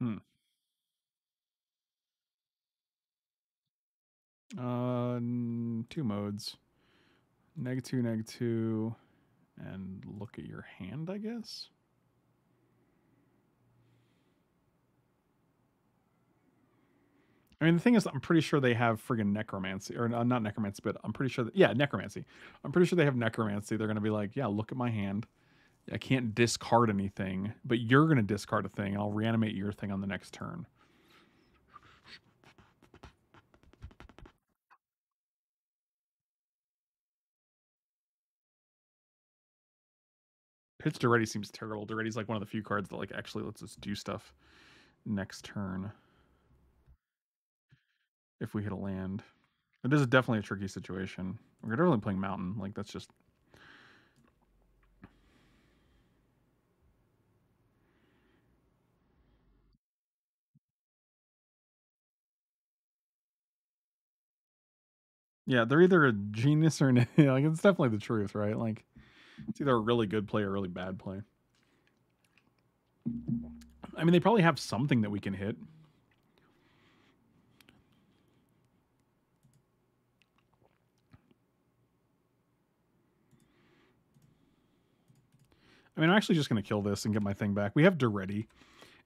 Hmm. Uh, two modes. Neg two, neg two, and look at your hand, I guess. I mean, the thing is, I'm pretty sure they have friggin' necromancy, or uh, not necromancy, but I'm pretty sure that, yeah, necromancy. I'm pretty sure they have necromancy. They're going to be like, yeah, look at my hand. I can't discard anything, but you're going to discard a thing, and I'll reanimate your thing on the next turn. Pitched already seems terrible. Already's like one of the few cards that like actually lets us do stuff next turn if we hit a land. It is definitely a tricky situation. We're definitely playing mountain. Like that's just Yeah, they're either a genius or an like it's definitely the truth, right? Like it's either a really good play or a really bad play. I mean, they probably have something that we can hit. I mean, I'm actually just going to kill this and get my thing back. We have Daretti,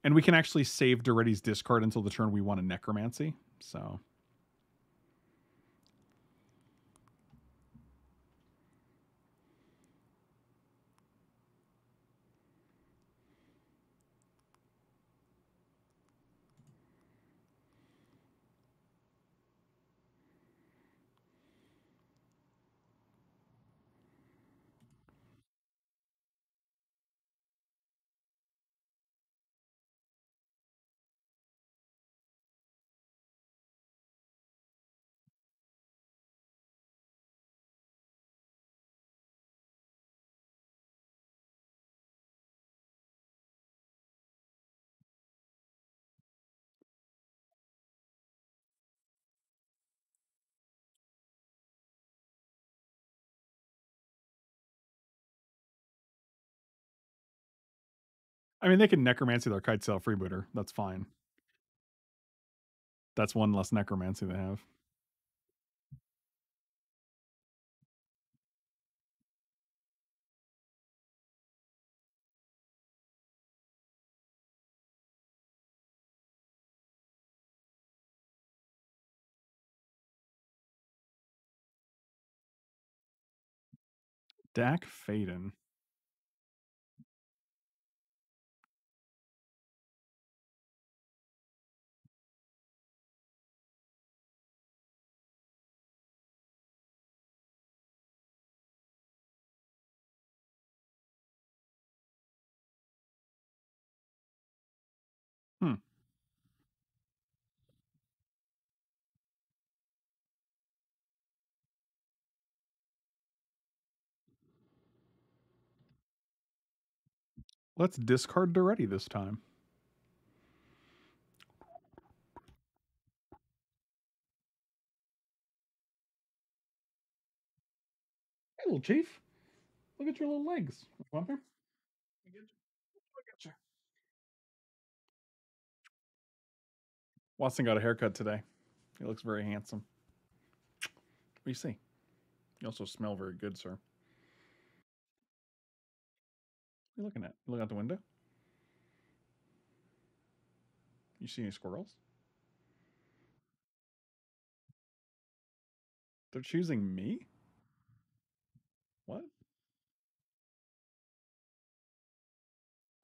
and we can actually save Daretti's discard until the turn we want a Necromancy. So. I mean, they can necromancy their Kitesail Freebooter. That's fine. That's one less necromancy they have. Dack Fayden. Let's discard Daretti this time. Hey, little chief. Look at your little legs. Come up here. Look at you. Watson got a haircut today. He looks very handsome. What do you see? You also smell very good, sir. What are you looking at? Look out the window? You see any squirrels? They're choosing me? What?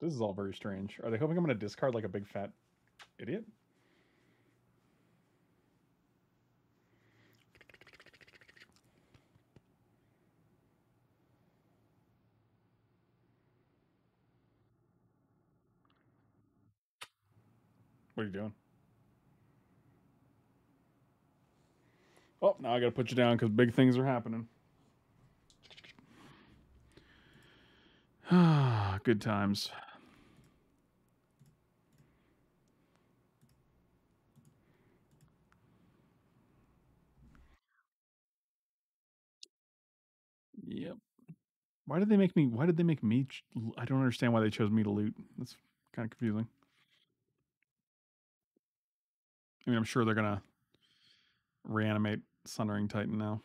This is all very strange. Are they hoping I'm going to discard like a big fat idiot? What are you doing? Oh, now I got to put you down because big things are happening. Ah, good times. Yep. Why did they make me? Why did they make me? I don't understand why they chose me to loot. That's kind of confusing. I mean, I'm sure they're gonna reanimate Sundering Titan now.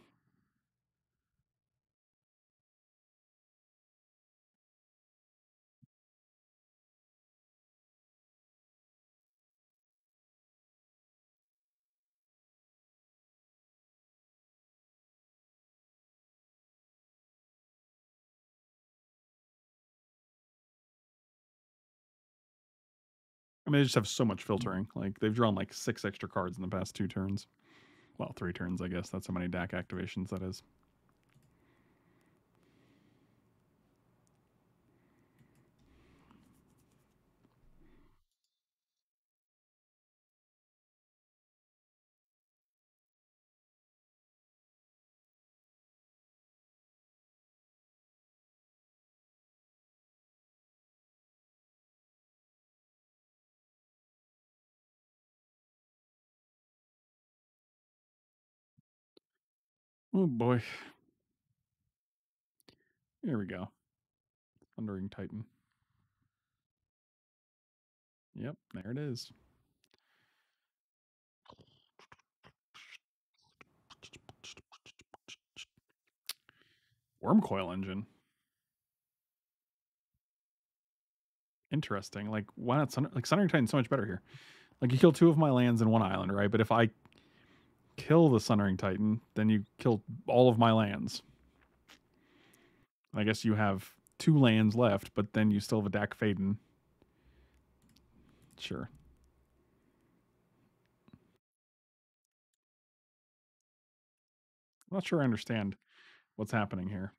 I mean, they just have so much mm. filtering. Like they've drawn like six extra cards in the past two turns. Well, three turns, I guess. That's how many Dack activations that is. Oh boy. Here we go. Thundering Titan. Yep, there it is. Wurmcoil Engine. Interesting. Like, why not Sun? Like, Sundering Titan's so much better here. Like, you kill two of my lands in one island, right? But if I kill the Sundering Titan, then you kill all of my lands. I guess you have two lands left, but then you still have a Dack Fayden. Sure. I'm not sure I understand what's happening here.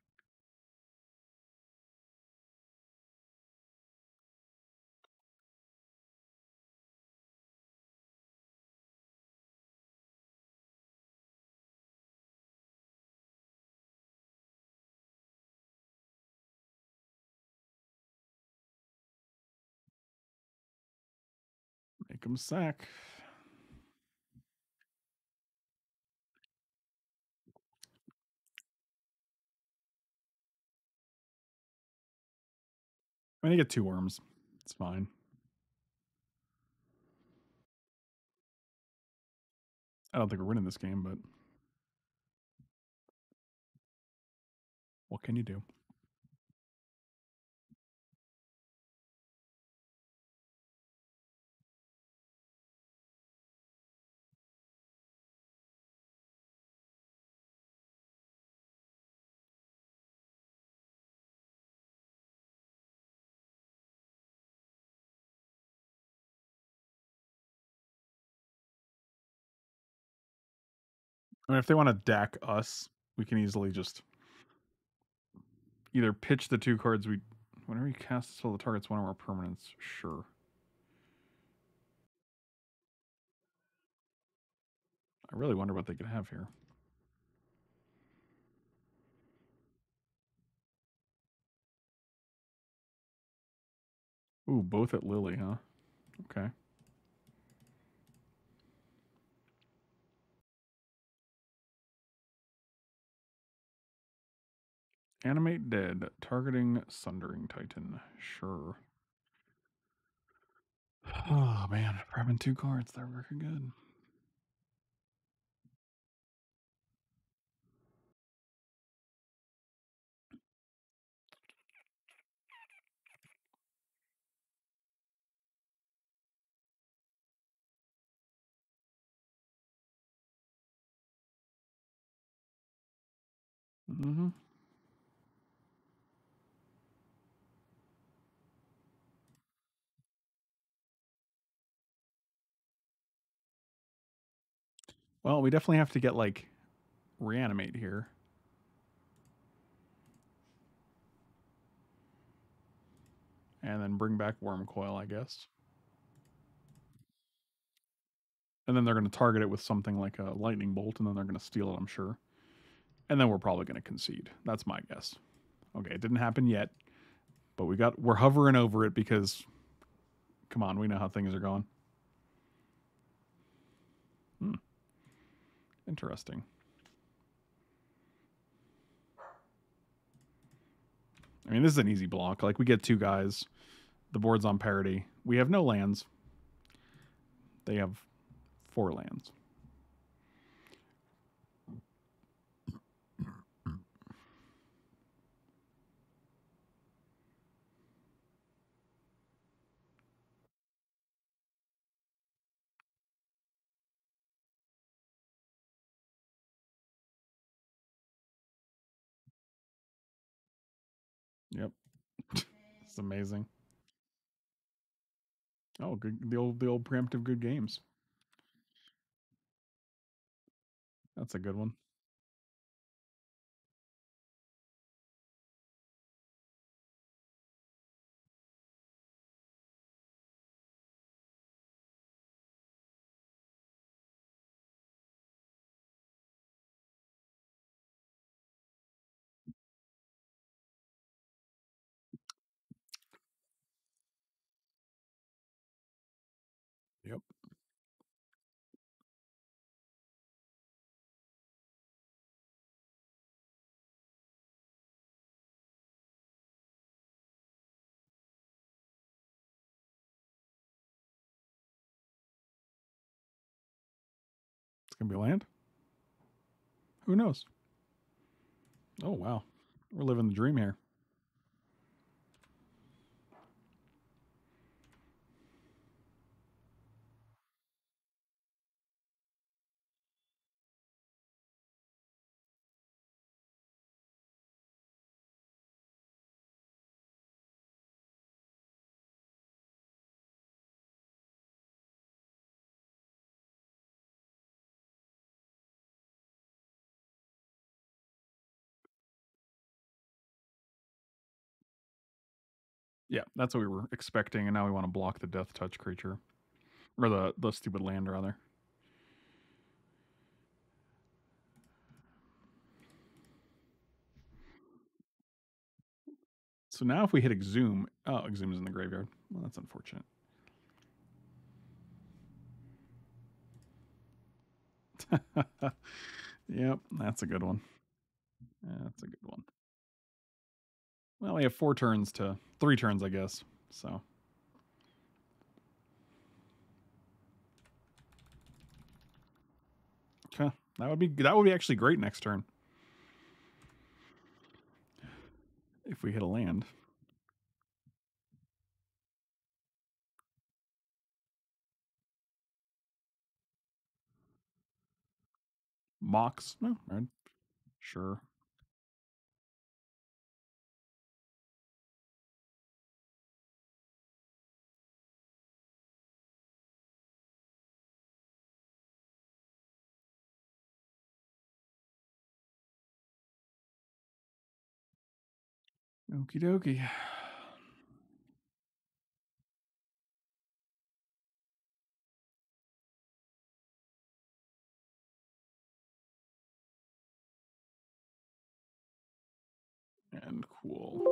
Make him sack. I mean, you get two worms. It's fine. I don't think we're winning this game, but what can you do? I mean, if they want to Dack us, we can easily just either pitch the two cards we. Whenever you cast so the target's one of our permanents, sure. I really wonder what they could have here. Ooh, both at Lily, huh? Okay. Animate dead, targeting Sundering Titan. Sure. Oh man, grabbing two cards, they're working good. Mm-hmm. Well, we definitely have to get like reanimate here. And then bring back Wurmcoil, I guess. And then they're going to target it with something like a lightning bolt, and then they're going to steal it, I'm sure. And then we're probably going to concede. That's my guess. Okay, it didn't happen yet, but we got we're hovering over it because, come on, we know how things are going. Interesting. I mean, this is an easy block. Like we get two guys, the board's on parity. We have no lands. They have four lands. Yep. it's amazing. Oh, good the old the old preemptive good games. That's a good one. Gonna be land. Who knows? Oh wow, we're living the dream here. Yeah, that's what we were expecting, and now we want to block the deathtouch creature, or the the stupid land rather. So now if we hit Exhume, oh, Exhume's in the graveyard. Well, that's unfortunate. yep, that's a good one. That's a good one. Well, we have four turns to three turns, I guess. So. Okay. That would be that would be actually great next turn. If we hit a land. Mox? No, right. Sure. Okie dokie. And cool.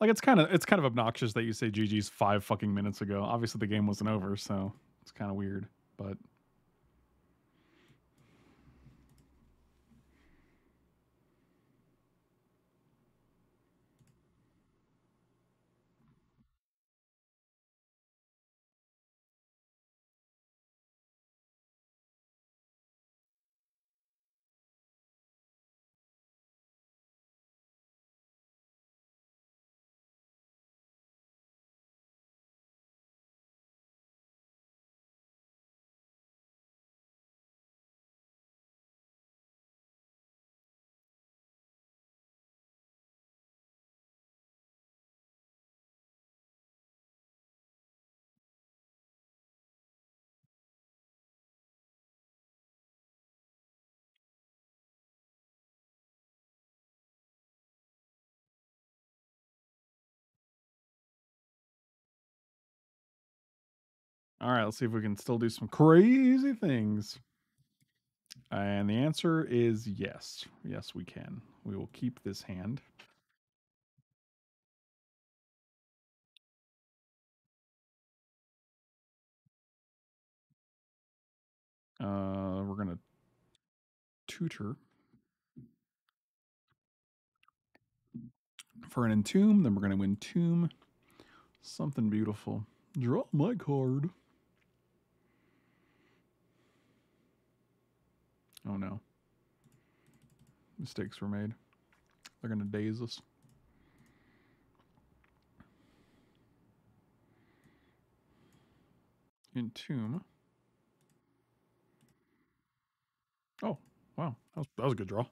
Like it's kind of it's kind of obnoxious that you say GG's five fucking minutes ago. Obviously the game wasn't over, so it's kind of weird, but All right, let's see if we can still do some crazy things. And the answer is yes. Yes, we can. We will keep this hand. Uh, we're gonna tutor for an entomb. Then we're gonna entomb something beautiful. Draw my card. Oh no. Mistakes were made. They're gonna daze us. Entomb. Oh, wow. That was, that was a good draw.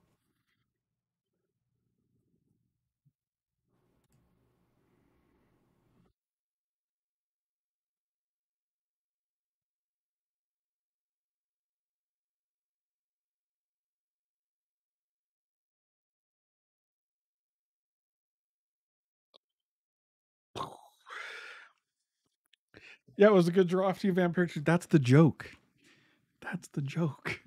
Yeah, it was a good draw after you vampire. That's the joke. That's the joke.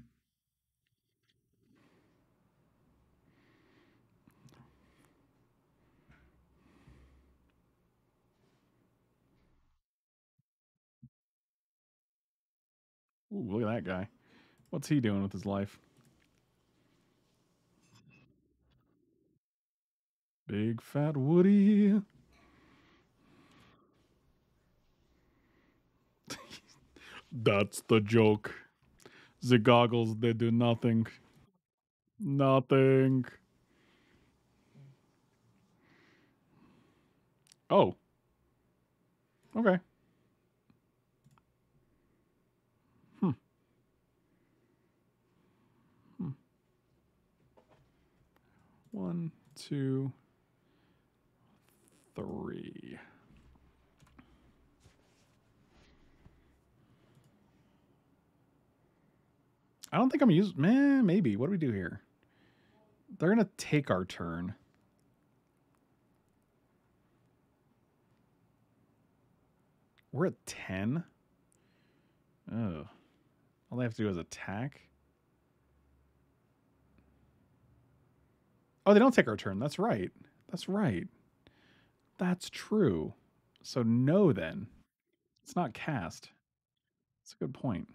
Ooh, look at that guy. What's he doing with his life? Big fat Woody. That's the joke. The goggles, they do nothing. Nothing. Oh. Okay. Hmm. Hmm. One, two, three. I don't think I'm using. Man, maybe. What do we do here? They're gonna take our turn. We're at ten. Oh, all they have to do is attack. Oh, they don't take our turn. That's right. That's right. That's true. So no, then it's not cast. That's a good point.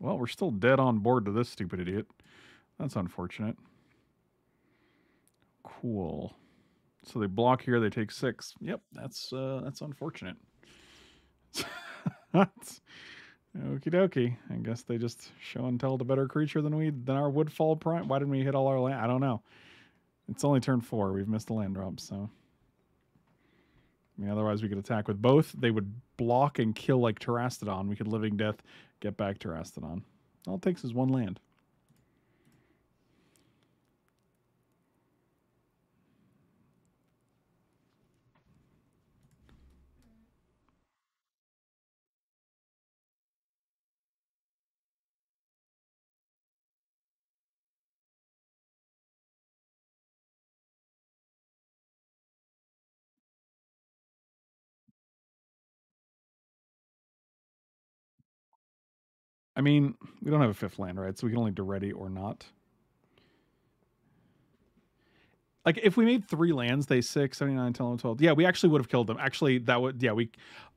Well, we're still dead on board to this stupid idiot. That's unfortunate. Cool. So they block here. They take six. Yep, that's uh, that's unfortunate. that's okie dokie. I guess they just show and tell the better creature than we than our Woodfall Prime. Why didn't we hit all our land? I don't know. It's only turn four. We've missed the land drop, so. I mean, otherwise we could attack with both. They would block and kill like Terastodon. We could Living Death, get back Terastodon. All it takes is one land. I mean, we don't have a fifth land, right? So we can only do ready or not. Like if we made three lands, they 6, 79, 10, 12. Yeah, we actually would have killed them. Actually, that would, yeah, we.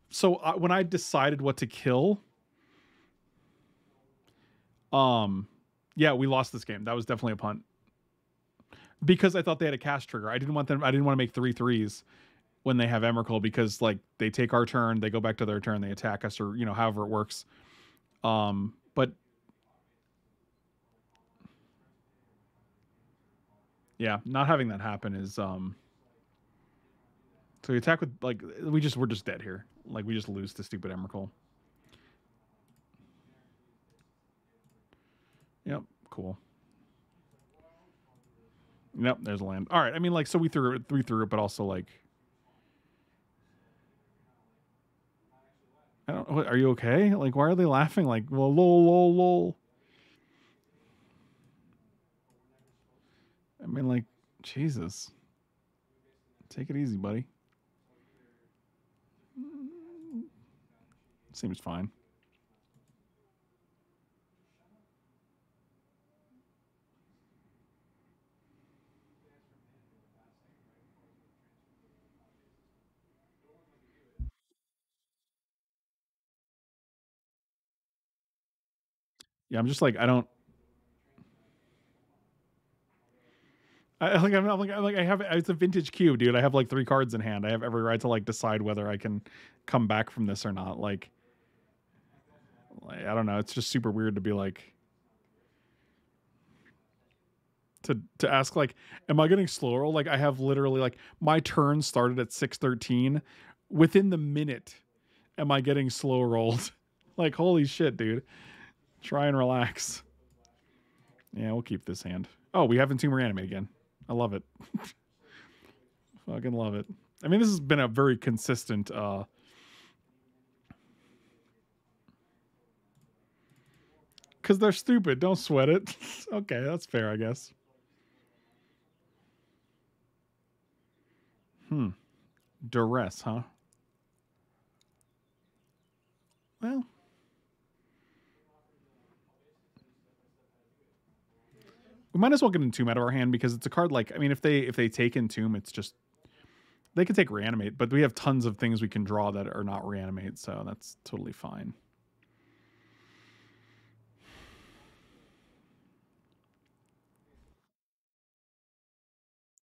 So uh, when I decided what to kill, um, yeah, we lost this game. That was definitely a punt. Because I thought they had a cast trigger. I didn't want them, I didn't want to make three threes when they have Emrakul because like they take our turn, they go back to their turn, they attack us, or you know, however it works. Um, but yeah, not having that happen is um. So we attack with like we just we're just dead here. Like we just lose to stupid Emrakul. Yep, cool. Yep, there's a land. All right, I mean like so we threw it, we threw it, but also like. I don't. What, are you okay? Like, why are they laughing? Like, well, lol, lol, lol. I mean, like, Jesus. Take it easy, buddy. Seems fine. Yeah, I'm just like I don't. I like I'm, I'm like I'm like I have it's a vintage cube, dude. I have like three cards in hand. I have every right to like decide whether I can come back from this or not. Like, like I don't know. It's just super weird to be like to to ask like, am I getting slow roll? Like I have literally like my turn started at six thirteen. Within the minute, am I getting slow rolled? like holy shit, dude. Try and relax. Yeah, we'll keep this hand. Oh, we have Entomb Reanimate again. I love it. Fucking love it. I mean, this has been a very consistent uh Cause they're stupid. Don't sweat it. okay, that's fair, I guess. Hmm. Duress, huh? Well, we might as well get Entomb out of our hand because it's a card like I mean if they if they take Entomb, it's just they could take reanimate, but we have tons of things we can draw that are not reanimate, so that's totally fine.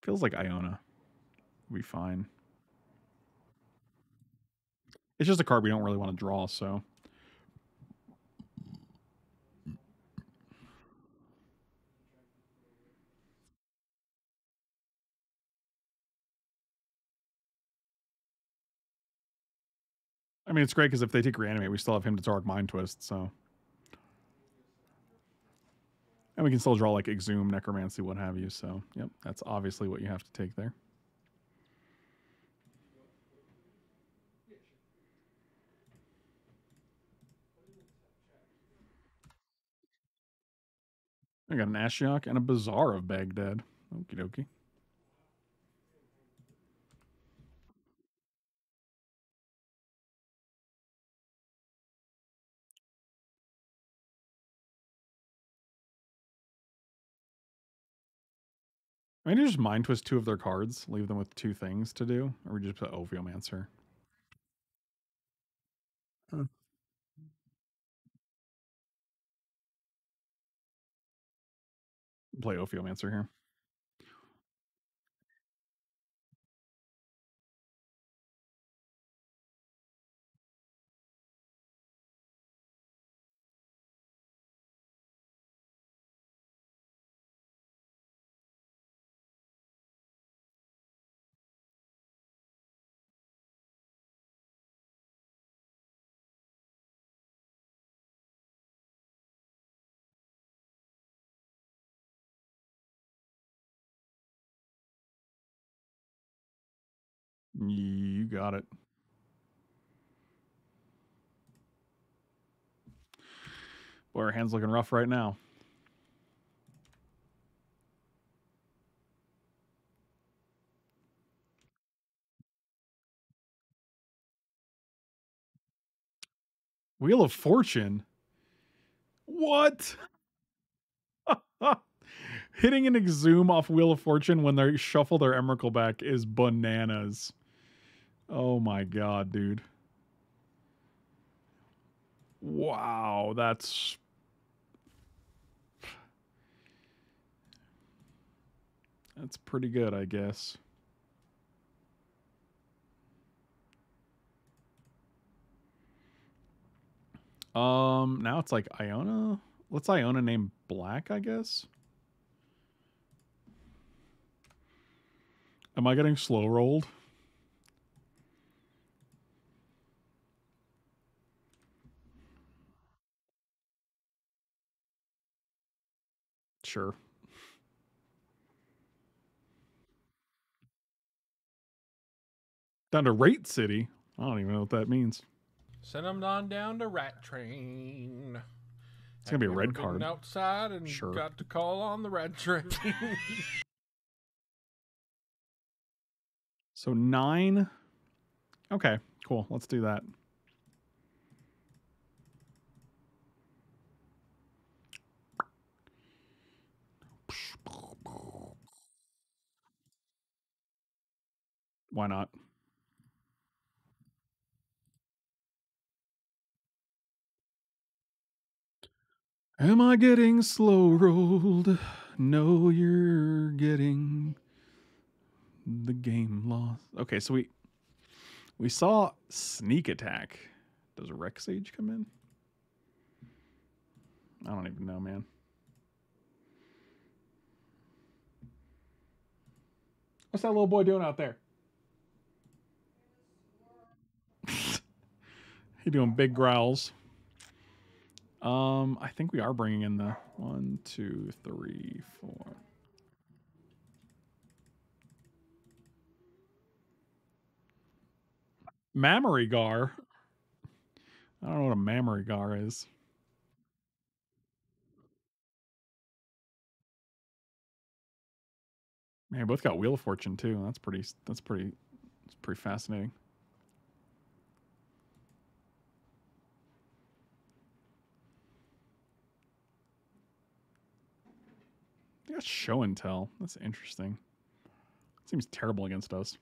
Feels like Iona. Be fine. It's just a card we don't really want to draw, so I mean, it's great because if they take reanimate, we still have him to Dark Mind Twist, so. And we can still draw like Exhume, Necromancy, what have you. So, yep, that's obviously what you have to take there. I got an Ashiok and a Bazaar of Baghdad. Okie dokie. I mean, just mind twist two of their cards, leave them with two things to do, or we just put Ophiomancer. Huh. Play Ophiomancer here. You got it. Boy, our hand's looking rough right now. Wheel of Fortune. What? Hitting an exhume off Wheel of Fortune when they shuffle their Emrakul back is bananas. Oh my god, dude. Wow, that's That's pretty good, I guess. Um, now it's like Iona. Let's Iona name Black, I guess. Am I getting slow rolled? Sure. Down to Rate City. I don't even know what that means. Send them on down to Rat Train. It's gonna be a red card. outside and Sure. got to call on the Rat Train. So nine. Okay, cool. Let's do that. Why not? Am I getting slow rolled? No, you're getting the game lost. Okay, so we we saw sneak attack. Does Rec Sage come in? I don't even know, man. What's that little boy doing out there? He doing big growls. Um, I think we are bringing in the one, two, three, four. Mammary gar. I don't know what a mammary gar is. Man, both got Wheel of Fortune too. That's pretty. That's pretty. It's pretty fascinating. They got show and tell. That's interesting. Seems terrible against us.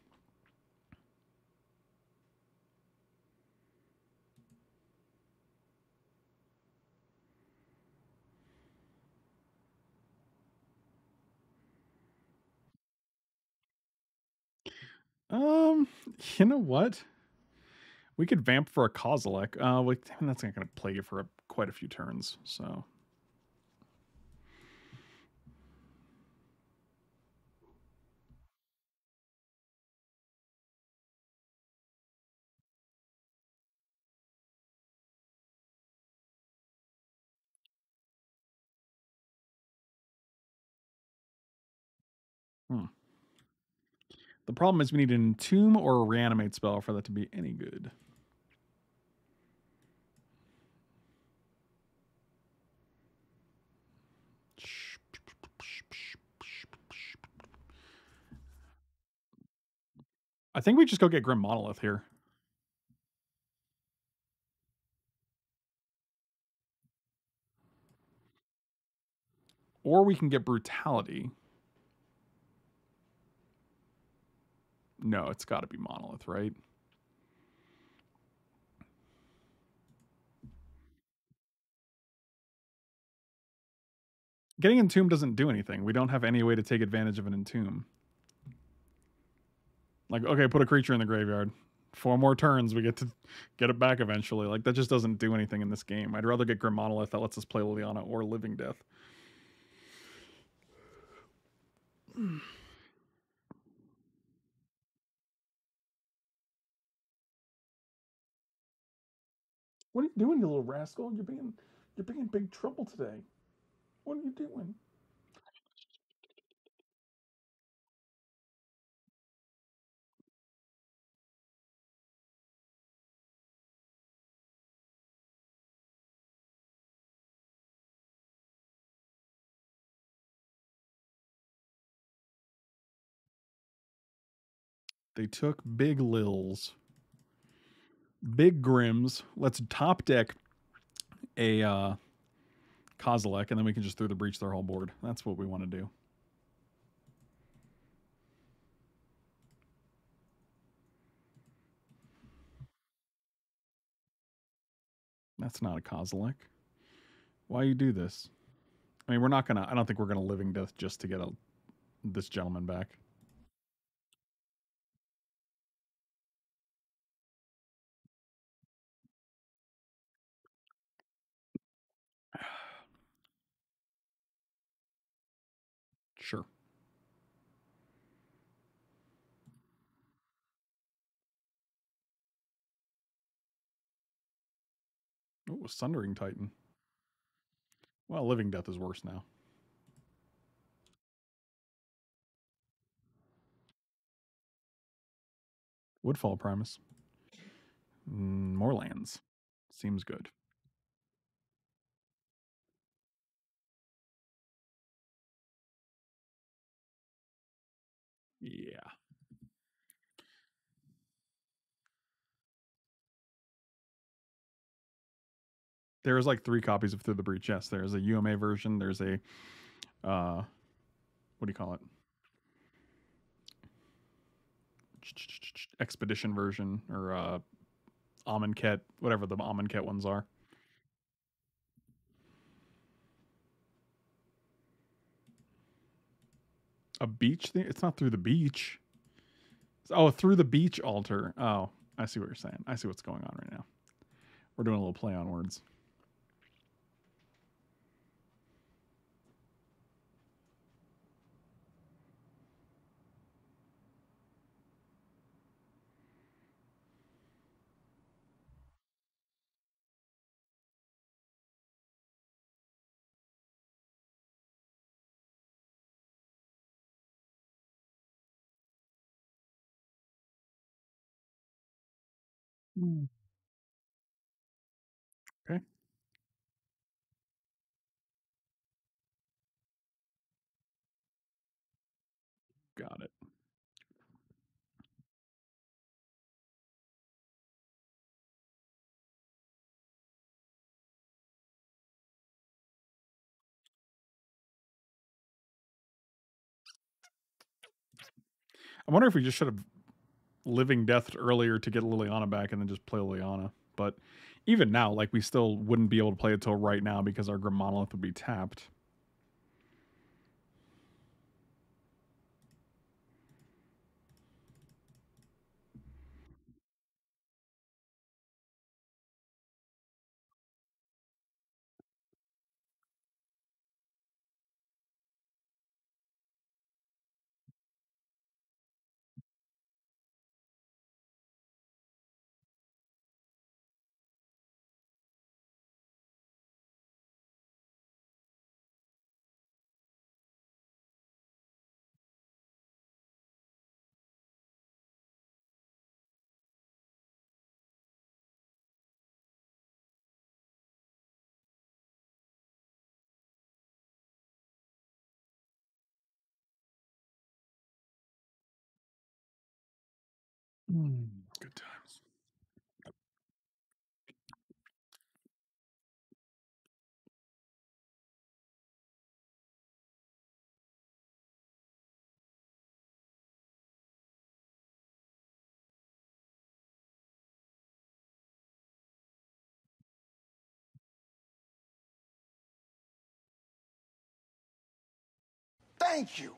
Um, you know what? We could vamp for a Kozilek. Uh, we, that's not going to play for a, quite a few turns. So the problem is we need an entomb or a reanimate spell for that to be any good. I think we just go get Grim Monolith here. Or we can get Brutality. No, it's got to be Monolith, right? Getting Entomb doesn't do anything. We don't have any way to take advantage of an Entomb. Like, okay, put a creature in the graveyard. Four more turns, we get to get it back eventually. Like, that just doesn't do anything in this game. I'd rather get Grim Monolith that lets us play Liliana or Living Death. What are you doing, you little rascal? You're being you're being in big trouble today. What are you doing? They took big lils. Big Grims. Let's top deck a uh Kozilek, and then we can just Through the Breach their whole board. That's what we want to do. That's not a Kozilek. Why you do this? I mean, we're not gonna. I don't think we're gonna living death just to get a, this gentleman back. Sure. Oh, Sundering Titan. Well, Living Death is worse now. Woodfall Primus. Mm, more lands. Seems good. Yeah. There's like three copies of Through the Breach. Yes, there's a UMA version. There's a, uh, what do you call it? Expedition version or uh, Amonkhet, whatever the Amonkhet ones are. A beach thing? It's not through the beach. Oh, through the beach altar. Oh, I see what you're saying. I see what's going on right now. We're doing a little play on words. Okay. Got it. I wonder if we just should have living death earlier to get Liliana back and then just play Liliana. But even now, like we still wouldn't be able to play it till right now because our Grim Monolith would be tapped. Mm. Good times. Thank you.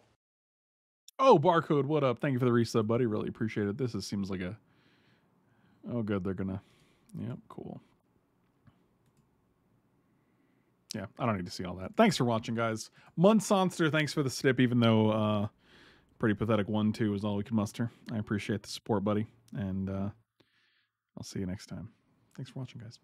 Oh, barcode, what up? Thank you for the resub, buddy. Really appreciate it. This is, seems like a. Oh, good. They're gonna. Yep, cool. Yeah, I don't need to see all that. Thanks for watching, guys. Munsonster, thanks for the stip, even though uh pretty pathetic one two is all we can muster. I appreciate the support, buddy, and uh I'll see you next time. Thanks for watching, guys.